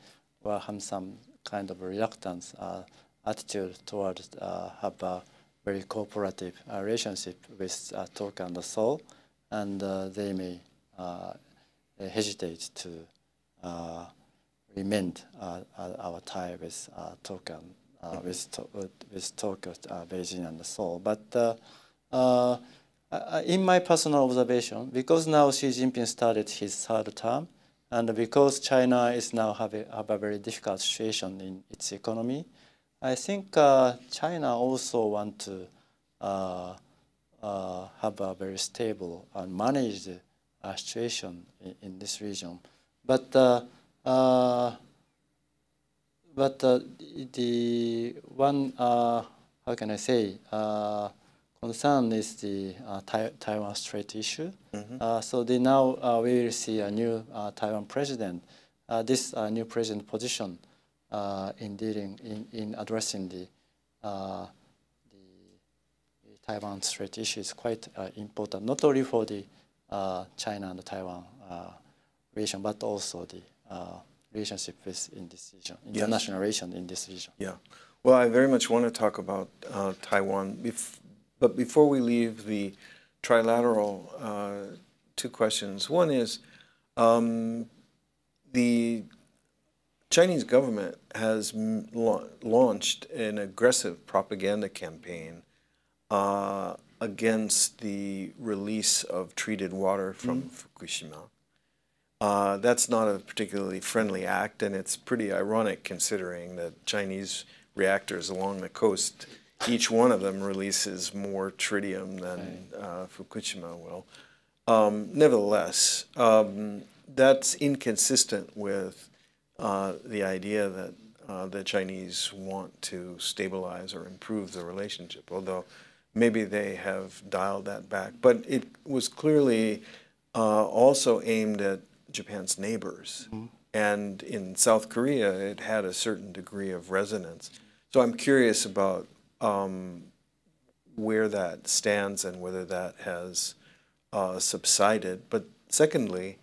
will have some kind of reluctance uh, attitude towards uh, have a very cooperative uh, relationship with uh, Tokyo and Seoul, and uh, they may hesitate to remain our tie with uh, Tokyo, uh, with, to- with, with Tokyo, uh, Beijing, and Seoul. But uh, in my personal observation, because now Xi Jinping started his third term, and because China is now have a, have a very difficult situation in its economy, I think uh, China also want to uh, uh, have a very stable and managed uh, situation in, in this region. But uh, uh, but uh, the one, uh, how can I say, uh, concern is the uh, tai Taiwan Strait issue. Mhm. so the, now we will see a new Taiwan president. this new president position in dealing, in, in addressing the, the Taiwan Strait issue is quite important, not only for the China and the Taiwan relation, but also the relationship with in this region, international yes. relation in this region. Yeah. Well, I very much want to talk about uh, Taiwan, Bef but before we leave the trilateral, uh, two questions. One is um, the Chinese government has la launched an aggressive propaganda campaign uh, against the release of treated water from mm. Fukushima. Uh, that's not a particularly friendly act, and it's pretty ironic considering that Chinese reactors along the coast, each one of them releases more tritium than uh, Fukushima will. Um, nevertheless, um, that's inconsistent with uh, the idea that uh, the Chinese want to stabilize or improve the relationship, although maybe they have dialed that back. But it was clearly uh, also aimed at Japan's neighbors. Mm -hmm. And in South Korea, it had a certain degree of resonance. So I'm curious about um, where that stands and whether that has uh, subsided. But secondly,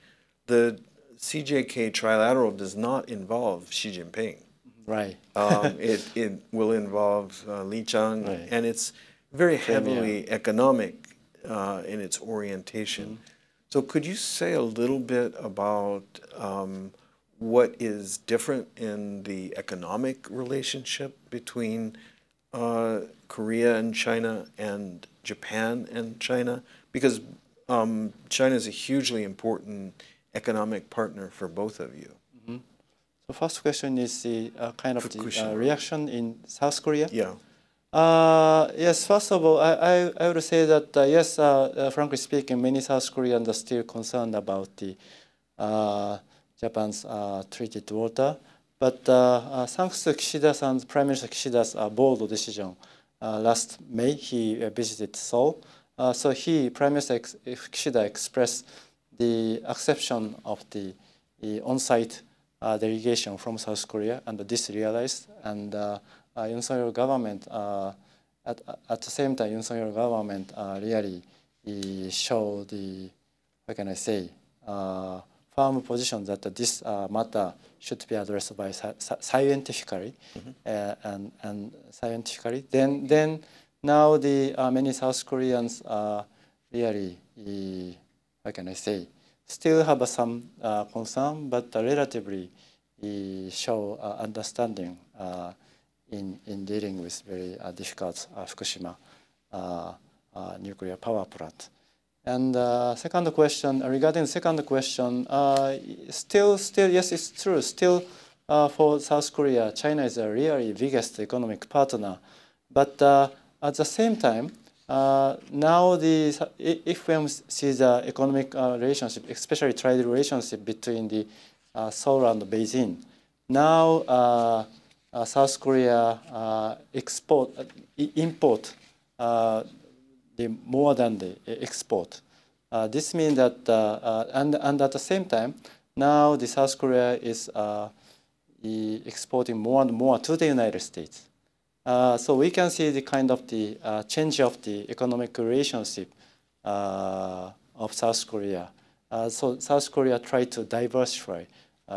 the CJK trilateral does not involve Xi Jinping. Right. um, [laughs] it, it will involve uh, Li Qiang, right. and it's very heavily economic uh, in its orientation. Mm -hmm. So could you say a little bit about um, what is different in the economic relationship between uh, Korea and China and Japan and China? Because um, China is a hugely important economic partner for both of you. Mm -hmm. So first question is the uh, kind of the uh, reaction in South Korea. Yeah. Uh, yes, first of all, I, I, I would say that, uh, yes, uh, uh frankly speaking, many South Koreans are still concerned about the uh, Japan's uh, treated water. But thanks to Kishida-san's, Prime Minister Kishida's bold decision last May, he visited Seoul. so he, Prime Minister Kishida expressed the exception of the, the on-site delegation from South Korea, and this realized, and uh, Yoon Suk-yeol government uh, at, at the same time, Yoon Suk-yeol government uh, really show the, what can I say, firm position that this matter should be addressed by scientifically mm -hmm. and, and scientifically. Then, then now the many South Koreans are really, what can I say, still have some concern, but relatively show understanding in, in dealing with very uh, difficult uh, Fukushima uh, nuclear power plant. And uh, second question, regarding the second question, uh, still, still, yes, it's true. Still, uh, for South Korea, China is a really biggest economic partner. But at the same time, Uh, now the if we see the economic uh, relationship, especially trade relationship between the uh, Seoul and the Beijing, now uh, South Korea uh, export uh, import the more than the export. this means that and and at the same time now the South Korea is exporting more and more to the United States. Uh, so we can see the kind of the uh, change of the economic relationship uh, of South Korea. so South Korea tried to diversify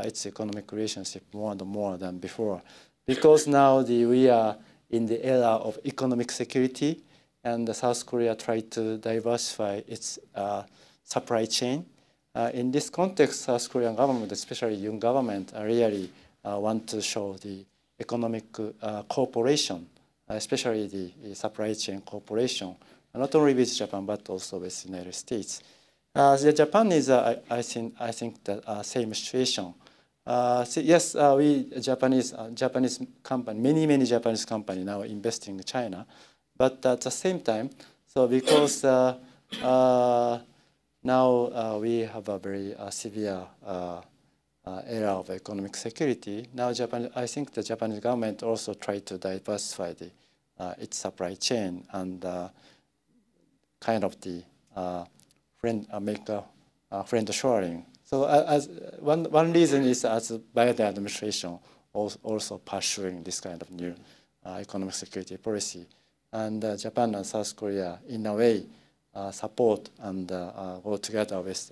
its economic relationship more and more than before because now the, we are in the era of economic security and South Korea tried to diversify its uh, supply chain. Uh, in this context, South Korean government, especially Yoon government, uh, really want to show the economic uh, cooperation, especially the, the, supply chain cooperation, not only with Japan but also with the United States. Uh, Japan is, I think, I think the same situation. Uh, so yes, uh, we Japanese uh, Japanese company, many many Japanese company now investing in China, but at the same time, so because uh, uh, now uh, we have a very severe uh, era of economic security. Now, Japan, I think the Japanese government also tried to diversify the, uh, its supply chain and uh, kind of the uh, friend uh, make a uh, friend shoring. So as one one reason is as Biden administration also pursuing this kind of new economic security policy, and Japan and South Korea in a way support and go together with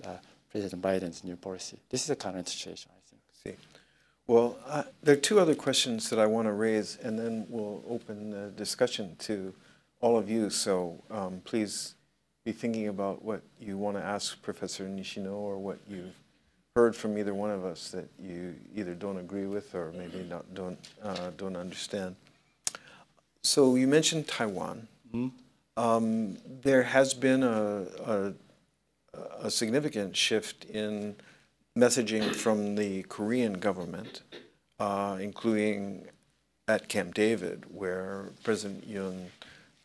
President Biden's new policy. This is the current situation, I think. See. Well, uh, there are two other questions that I want to raise, and then we'll open the discussion to all of you. So um, please be thinking about what you want to ask Professor Nishino or what you've heard from either one of us that you either don't agree with or maybe not don't uh, don't understand. So you mentioned Taiwan. Mm -hmm. um, there has been a, a a significant shift in messaging from the Korean government, uh, including at Camp David, where President Yoon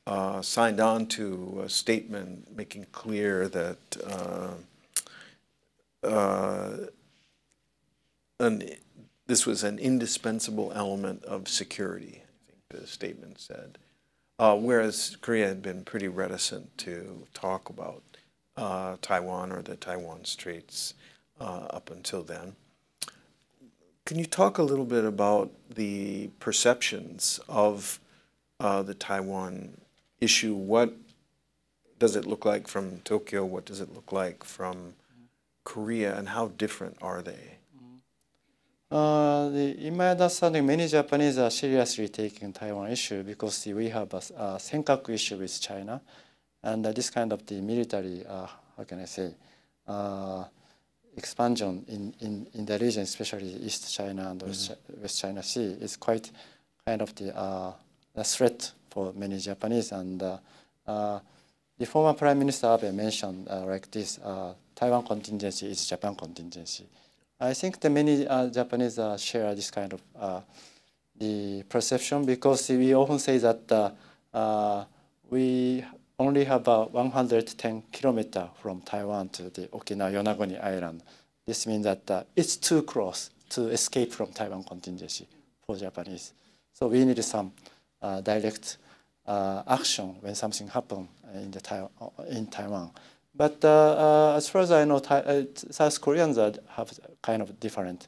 uh, signed on to a statement making clear that uh, uh an, this was an indispensable element of security, I think the statement said. Uh, whereas Korea had been pretty reticent to talk about uh, Taiwan or the Taiwan Straits uh, up until then. Can you talk a little bit about the perceptions of uh, the Taiwan issue? What does it look like from Tokyo? What does it look like from Korea? And how different are they? Uh, the, in my understanding, many Japanese are seriously taking Taiwan issue because we have a, a Senkaku issue with China. And this kind of the military, uh, how can I say, uh, expansion in, in, in the region, especially East China and mm -hmm. West China Sea, is quite kind of the uh, a threat for many Japanese. And uh, uh, the former Prime Minister Abe mentioned uh, like this, Taiwan contingency is Japan contingency. I think that many Japanese share this kind of the perception because we often say that we only about 110 kilometers from Taiwan to the Okinawa Yonaguni Island. This means that uh, it's too close to escape from Taiwan contingency for Japanese. So we need some uh, direct uh, action when something happens in, the in Taiwan. But uh, uh, as far as I know, uh, South Koreans have kind of different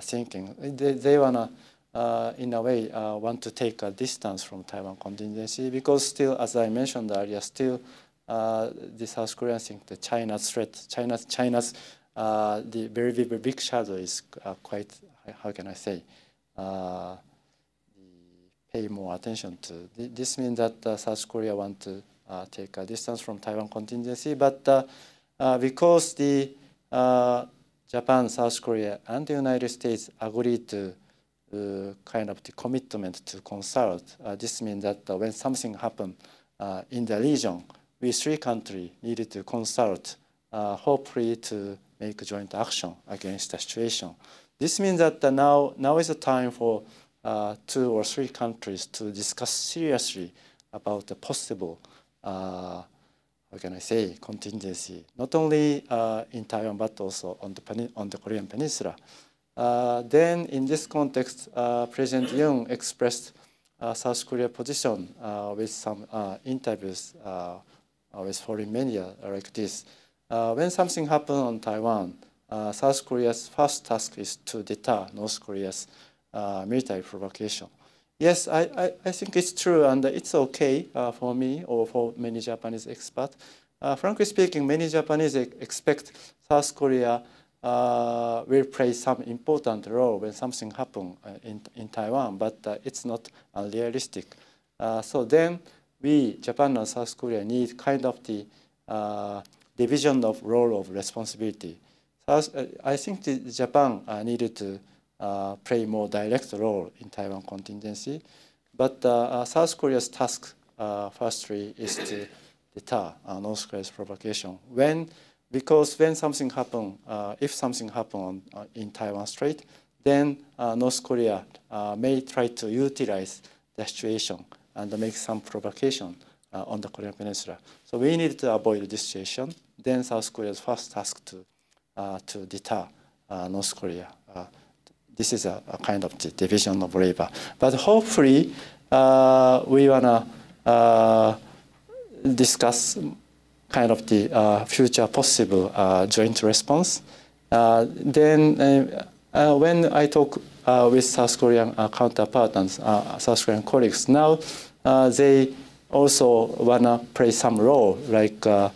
thinking. They, they want to uh, in a way, uh, want to take a distance from Taiwan contingency because still, as I mentioned earlier, still uh, the South Koreans think the China threat, China's, China's uh, the very, very big shadow is uh, quite, how can I say, uh, pay more attention to. This means that South Korea want to take a distance from Taiwan contingency, but because the Japan, South Korea, and the United States agreed to kind of the commitment to consult. Uh, this means that uh, when something happened in the region, we three countries needed to consult, hopefully to make joint action against the situation. This means that now, now is the time for two or three countries to discuss seriously about the possible how can I say, contingency, not only uh, in Taiwan, but also on the, on the Korean Peninsula. Uh, then, in this context, uh, President Yoon expressed uh, South Korea position with some interviews with foreign media like this. when something happened on Taiwan, South Korea's first task is to deter North Korea's military provocation. Yes, I, I, I, think it's true and it's okay uh, for me or for many Japanese experts. Uh, frankly speaking, many Japanese expect South Korea uh, will play some important role when something happens uh, in, in Taiwan, but uh, it's not unrealistic. Uh, so then we, Japan and South Korea, need kind of the uh, division of role of responsibility. Uh, I think Japan needed to play more direct role in Taiwan contingency, but South Korea's task, firstly, is to deter North Korea's provocation. When because when something happen, uh, if something happen uh, in Taiwan Strait, then uh, North Korea uh, may try to utilize the situation and make some provocation uh, on the Korean Peninsula. So we need to avoid this situation. Then South Korea's first task to to deter North Korea. this is a, a, kind of division of labor. But hopefully, we wanna discuss kind of the uh, future possible uh, joint response. Uh, then uh, uh, when I talk uh, with South Korean counterparts and South Korean colleagues, now they also wanna play some role like uh,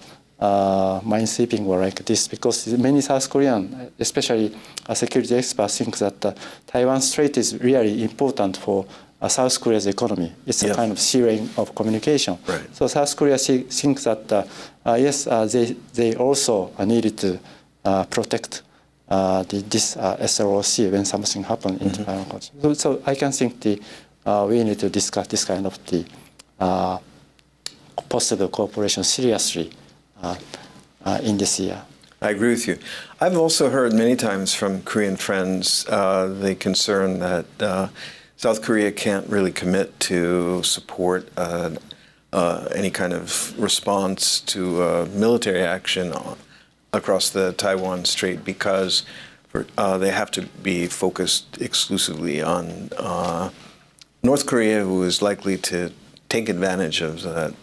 minesweeping or like this because many South Korean, especially security experts, think that Taiwan Strait is really important for South Korea's economy. It's a kind of sea of communication. Right. So South Korea thinks that uh, uh, yes, uh, they they also needed to uh, protect uh, the, this SLOC when something happened in mm -hmm. Culture. So, so, I can think the we need to discuss this kind of the possible cooperation seriously in this year. I agree with you. I've also heard many times from Korean friends the concern that South Korea can't really commit to support uh, uh, any kind of response to uh, military action across the Taiwan Strait because for, uh, they have to be focused exclusively on uh, North Korea, who is likely to take advantage of the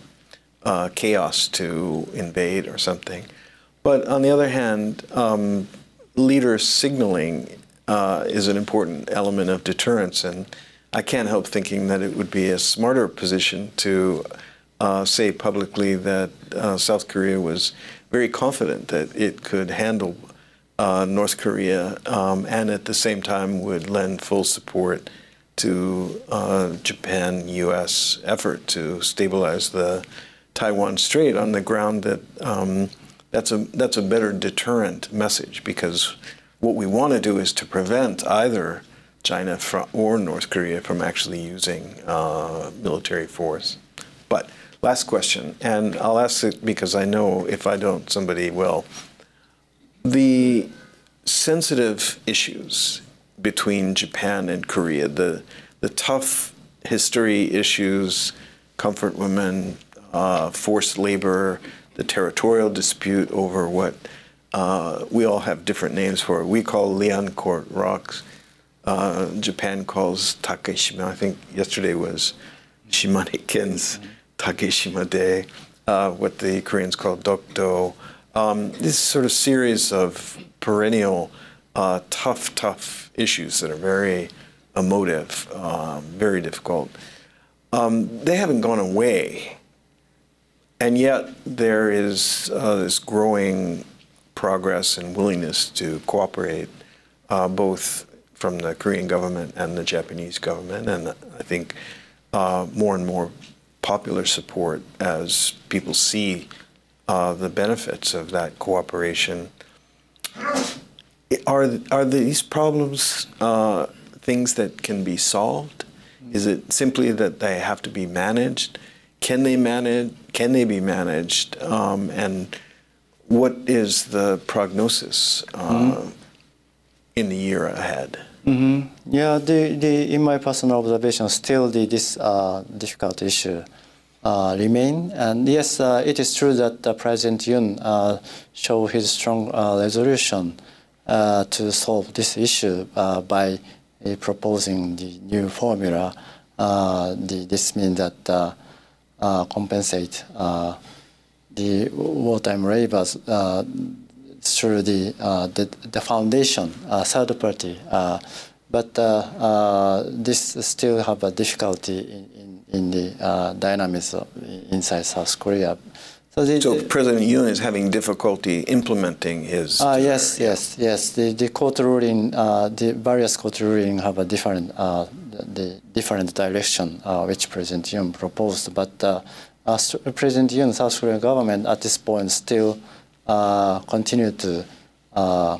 uh, chaos to invade or something. But on the other hand, um, leader signaling is an important element of deterrence and I can't help thinking that it would be a smarter position to uh, say publicly that uh, South Korea was very confident that it could handle uh, North Korea um, and at the same time would lend full support to uh, Japan U.S. effort to stabilize the Taiwan Strait on the ground that um, that's a that's a better deterrent message because what we want to do is to prevent either China from, or North Korea from actually using uh, military force. But last question, and I'll ask it because I know if I don't, somebody will. The sensitive issues between Japan and Korea, the, the tough history issues, comfort women, uh, forced labor, the territorial dispute over what uh, we all have different names for. We call Liancourt rocks uh, Japan calls Takeshima. I think yesterday was Shimane-ken's Takeshima Day, uh, what the Koreans call Dokdo. Um, this sort of series of perennial uh, tough, tough issues that are very emotive, um, very difficult. Um, they haven't gone away. And yet there is uh, this growing progress and willingness to cooperate, uh, both from the Korean government and the Japanese government, and I think uh, more and more popular support as people see uh, the benefits of that cooperation. Are are these problems uh, things that can be solved? Is it simply that they have to be managed? Can they manage? Can they be managed? Um, and what is the prognosis mm -hmm. In the year ahead? Mm-hmm. Yeah, the, the, in my personal observation, still the, this uh, difficult issue uh, remain. And yes, uh, it is true that uh, President Yoon uh, showed his strong uh, resolution uh, to solve this issue by proposing the new formula. The, this means that compensate the wartime laborers through the, uh, the, the, foundation, uh, third party. Uh, but this still have a difficulty in, in, in the dynamics inside South Korea. So, the, so, President Yoon is having difficulty implementing his. Uh, yes, yes, yes. The, the court ruling, uh, the various court ruling have a different, uh, the different direction which President Yoon proposed. But President Yoon, South Korean government at this point still uh, continue to uh,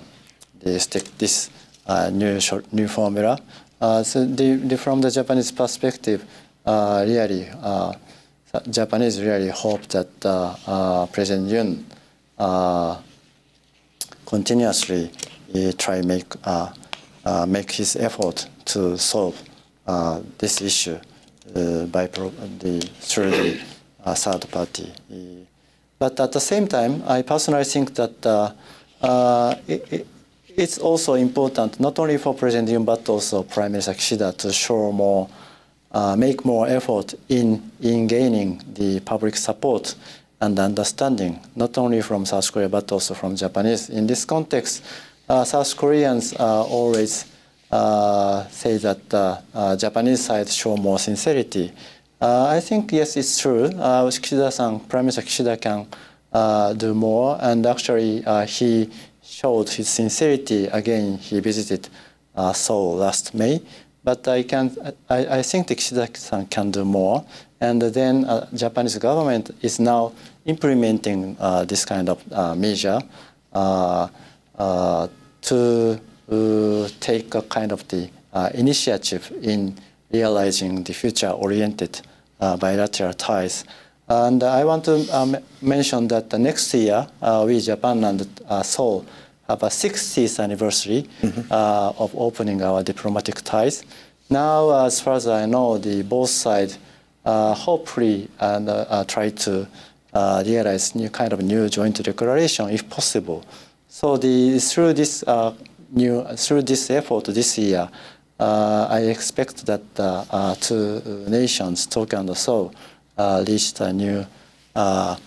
stick this uh, new short, new formula. Uh, so the, the, from the Japanese perspective, uh, really, uh, Japanese really hope that President Yoon continuously try make make his effort to solve this issue by the through the third party. But at the same time, I personally think that uh, uh, it, it's also important not only for President Yoon but also Prime Minister Kishida to show more, uh, make more effort in in gaining the public support and understanding, not only from South Korea but also from Japanese. In this context, uh, South Koreans always uh, say that uh, Japanese side show more sincerity. Uh, I think yes, it's true. Uh, Kishida-san, Prime Minister Kishida can do more, and actually he showed his sincerity again. He visited Seoul last May, but I can I, I think Kishida-san can do more. And then uh, Japanese government is now implementing uh, this kind of uh, measure uh, uh, to uh, take a kind of the initiative in realizing the future-oriented bilateral ties. And I want to um, mention that the next year, we, Japan and Seoul, have a 60th anniversary mm -hmm. of opening our diplomatic ties. Now, as far as I know, the both sides uh, hopefully and uh, uh, try to realize new kind of new joint declaration if possible. So the through this new through this effort this year, I expect that two nations, Tokyo and Seoul, reached a new era.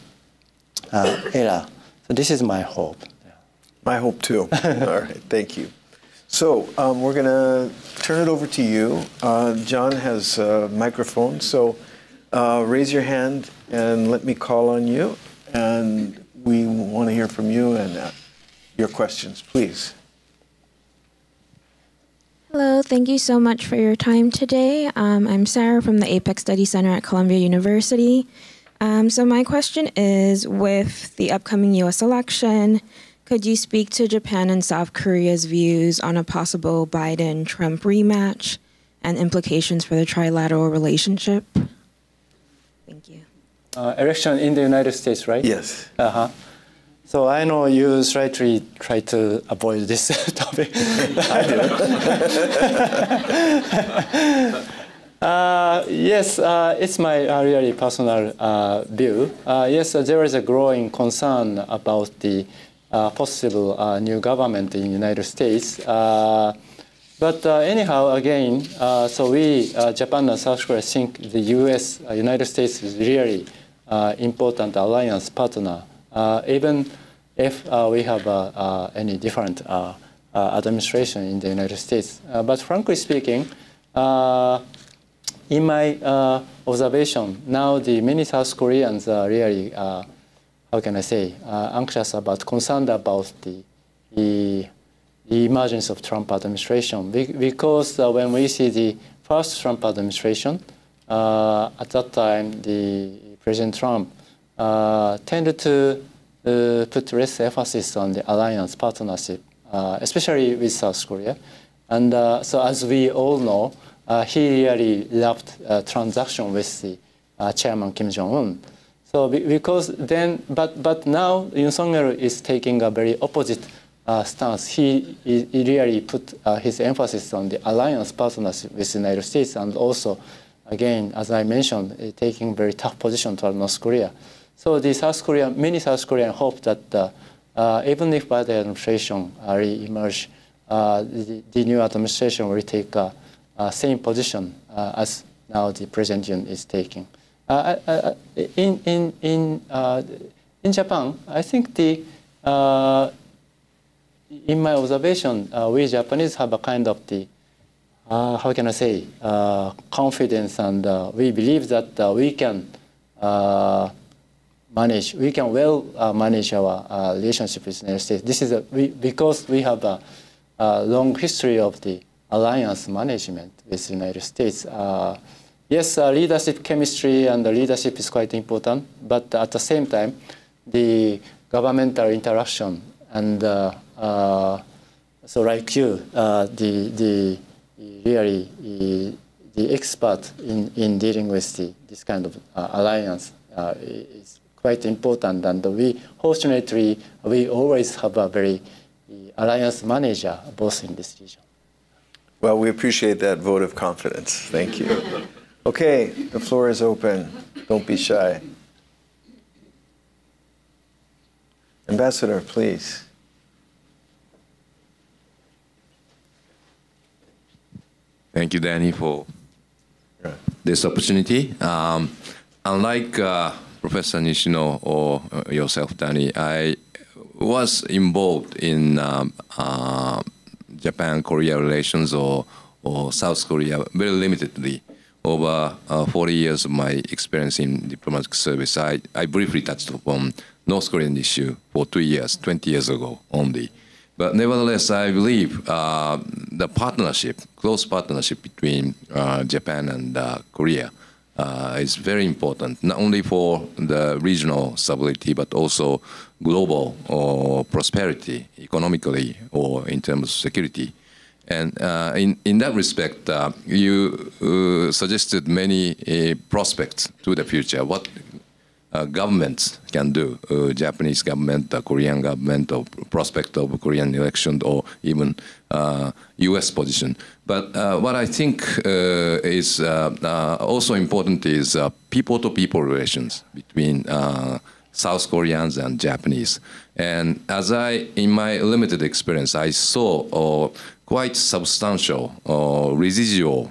So this is my hope. My hope too. [laughs] All right, thank you. So um, we're going to turn it over to you. Uh, John has a microphone, so uh, raise your hand and let me call on you. And we want to hear from you and uh, your questions, please. Hello, thank you so much for your time today. Um, I'm Sarah from the APEC Study Center at Columbia University. Um, so, my question is with the upcoming US election, could you speak to Japan and South Korea's views on a possible Biden Trump rematch and implications for the trilateral relationship? Thank you. Uh, election in the United States, right? Yes. Uh huh. So I know you slightly try to avoid this [laughs] topic. [laughs] I do. [laughs] uh, yes, uh, it's my uh, really personal uh, view. Uh, yes, there is a growing concern about the possible new government in the United States. But uh, anyhow, again, uh, so we, uh, Japan and South Korea, think the U.S., United States is really important alliance partner, even if we have any different administration in the United States. but frankly speaking, in my uh, observation, now the many South Koreans are really, uh, how can I say, uh, anxious about, concerned about the, the the emergence of Trump administration because uh, when we see the first Trump administration, uh, at that time, the President Trump uh, tended to uh, put less emphasis on the alliance partnership, uh, especially with South Korea. And uh, so, as we all know, he really loved transaction with the Chairman Kim Jong Un. So, because then, but but now Yoon Suk Yeol is taking a very opposite uh, stance, he, he, really put uh, his emphasis on the alliance partnership with the United States and also, again, as I mentioned, uh, taking very tough position toward North Korea. So the South Korea, many South Koreans hope that uh, uh, even if Biden administration re-emerge, uh, the, the, new administration will take a, same position as now the President is taking. in in in in Japan, I think the in my observation, uh, we Japanese have a kind of the, uh, how can I say, uh, confidence and we believe that we can manage, we can well manage our relationship with the United States. This is a, we, because we have a, a, long history of the alliance management with the United States. yes, leadership chemistry and leadership is quite important, but at the same time, the governmental interaction and uh, so like you, uh, the, the really the expert in, in dealing with the, this kind of uh, alliance is quite important. And we, fortunately, we always have a very eh, alliance manager, both in this region. Well, we appreciate that vote of confidence. Thank you. okay, the floor is open. Don't be shy. Ambassador, please. Thank you, Danny, for this opportunity. Um, unlike uh, Professor Nishino or uh, yourself, Danny, I was involved in um, uh, Japan-Korea relations or, or South Korea very limitedly. Over uh, 40 years of my experience in diplomatic service, I, I briefly touched upon North Korean issue for two years, 20 years ago only. But nevertheless, I believe uh, the partnership, close partnership between uh, Japan and uh, Korea uh, is very important, not only for the regional stability, but also global uh, prosperity economically or in terms of security. And uh, in, in that respect, uh, you uh, suggested many uh, prospects to the future. What uh, governments can do, uh, Japanese government, the Korean government, or prospect of Korean election, or even uh, U.S. position. But uh, what I think uh, is uh, also important is people-to-people relations between South Koreans and Japanese. And as I, in my limited experience, I saw quite substantial residual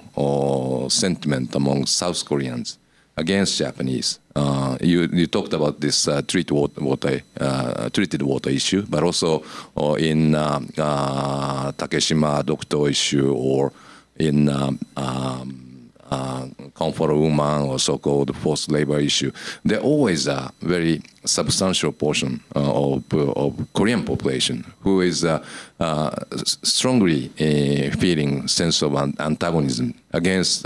sentiment among South Koreans against Japanese. Uh, you, you talked about this uh, treated water, water uh, treated water issue, but also uh, in uh, Takeshima Dokdo issue or in um, um, uh, comfort woman or so-called forced labor issue. There always a very substantial portion uh, of, of Korean population who is uh, uh, strongly uh, feeling sense of an- antagonism against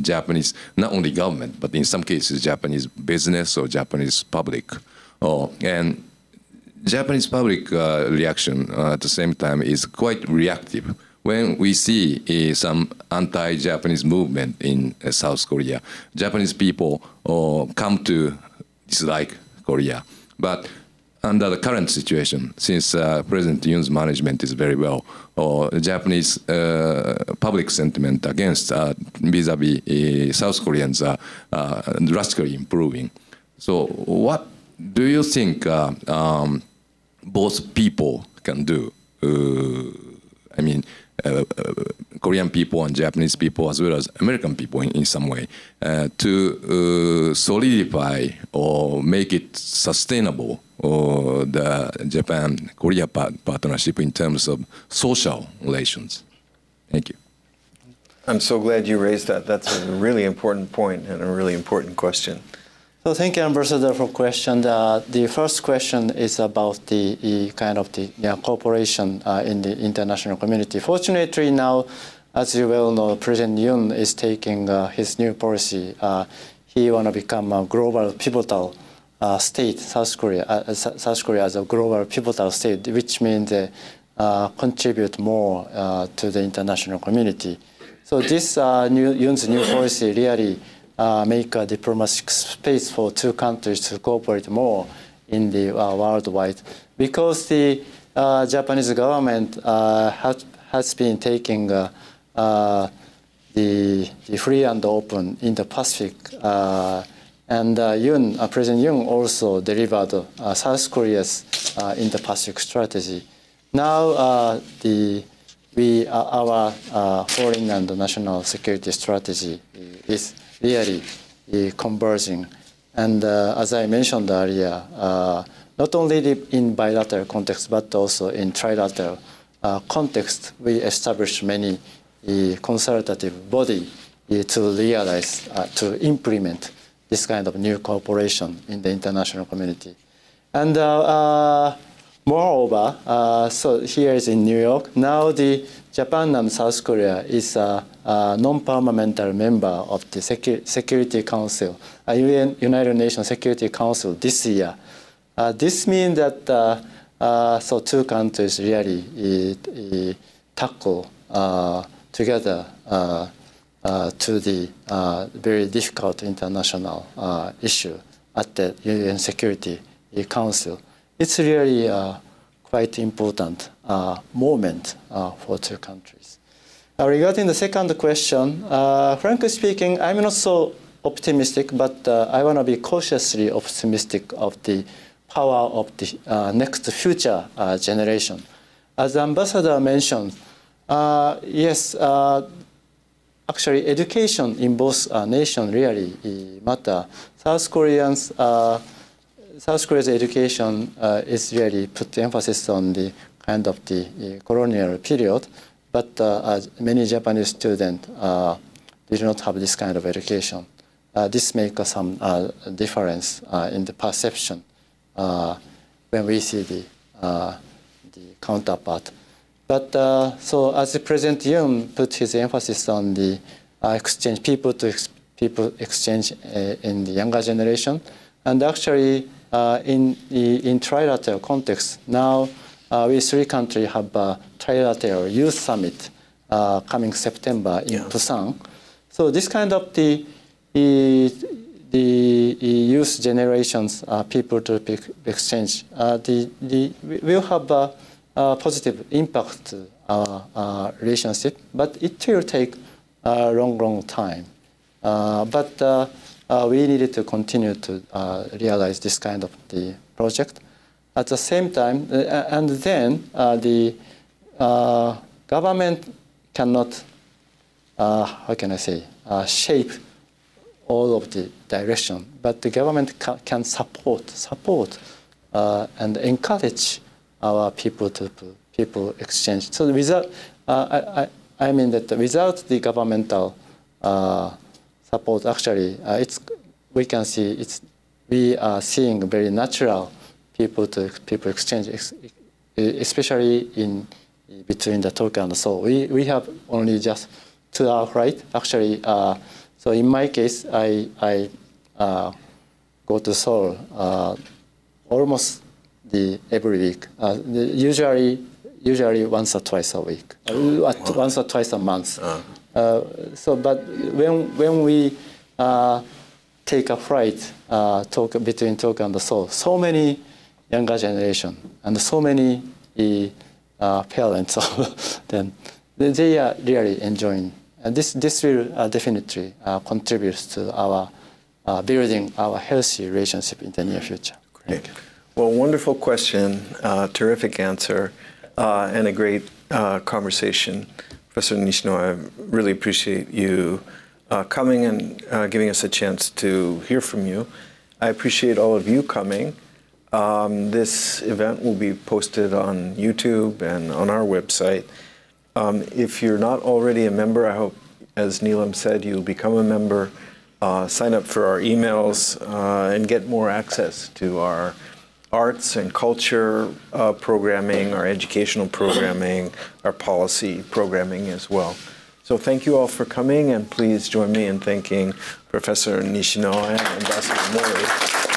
Japanese, not only government, but in some cases Japanese business or Japanese public. Oh, and Japanese public reaction at the same time is quite reactive. When we see uh, some anti-Japanese movement in uh, South Korea, Japanese people uh, come to dislike Korea. But under the current situation, since uh, President Yoon's management is very well, uh, Japanese uh, public sentiment against uh, vis-a-vis uh, South Koreans are drastically improving. So, what do you think um, both people can do? I mean, uh, uh, Korean people and Japanese people, as well as American people in, in some way, uh, to uh, solidify or make it sustainable or the Japan-Korea partnership in terms of social relations. Thank you. I'm so glad you raised that. That's a really important point and a really important question. So thank you, Ambassador, for question. Uh, the first question is about the, the kind of the yeah, cooperation uh, in the international community. Fortunately, now, as you well know, President Yoon is taking uh, his new policy. Uh, he want to become a global pivotal uh, state, South Korea, uh, South Korea as a global pivotal state, which means contribute more to the international community. So this new Yoon's new policy really uh, make a diplomatic space for two countries to cooperate more in the uh, worldwide because the uh, Japanese government uh, has, has been taking uh, uh, the, the free and open Indo-Pacific. And uh, President Yoon also delivered South Korea's uh, the Pacific strategy. Now the we our foreign and national security strategy is really uh, converging. And uh, as I mentioned earlier, uh, not only in bilateral context but also in trilateral uh, context, we established many uh, consultative body uh, to realize, to implement this kind of new cooperation in the international community. And uh, uh, moreover, uh, so here is in New York. Now the Japan and South Korea is a, a non-permanent member of the Secu- Security Council, uh, UN, United Nations Security Council this year. Uh, this means that uh, uh, so two countries really uh, uh, tackle uh, together to the very difficult international issue at the UN Security Council. It's really quite important uh, moment uh, for two countries. Uh, regarding the second question, frankly speaking, I'm not so optimistic, but I want to be cautiously optimistic of the power of the next future generation. As the ambassador mentioned, yes, actually education in both uh, nations really matter. South Koreans, uh, South Korea's education uh, is really put emphasis on the kind of the uh, colonial period, but uh, many Japanese students uh, did not have this kind of education. This makes some difference in the perception when we see the, the counterpart. But uh, so as President Yoon put his emphasis on the uh, exchange, people to ex- people exchange uh, in the younger generation, and actually in in trilateral context now uh, we three countries have a trilateral youth summit uh, coming September in Yeah. Busan. So this kind of the the, the youth generations uh, people to exchange uh, the, the will have a, a positive impact to our, our relationship, but it will take a long, long time. Uh, but uh, uh, we needed to continue to uh, realize this kind of the project. At the same time, uh, and then uh, the uh, government cannot, uh, how can I say, uh, shape all of the direction, but the government ca- can support, support, uh, and encourage our people to to people exchange. So without, uh, I, I, I mean that without the governmental uh, support, actually, uh, it's we can see it's we are seeing very natural people to people exchange, especially in between the Tokyo and Seoul. We we have only just two hour flight. Actually, uh, so in my case, I I uh, go to Seoul uh, almost the every week. Uh, the, usually usually once or twice a week, uh, at- once or twice a month. Uh, so, but when when we uh, take a flight uh, talk between Tokyo and the Seoul, so many younger generation and so many uh, parents of [laughs] them, they are really enjoying. And this this will uh, definitely uh, contribute to our uh, building our healthy relationship in the near future. Great. Well, wonderful question, uh, terrific answer, uh, and a great uh, conversation. Professor Nishino, I really appreciate you uh, coming and uh, giving us a chance to hear from you. I appreciate all of you coming. Um, this event will be posted on YouTube and on our website. Um, if you're not already a member, I hope, as Neelam said, you'll become a member, uh, sign up for our emails, uh, and get more access to our arts and culture uh, programming, our educational programming, our policy programming as well. So thank you all for coming, and please join me in thanking Professor Nishino and Ambassador Mori.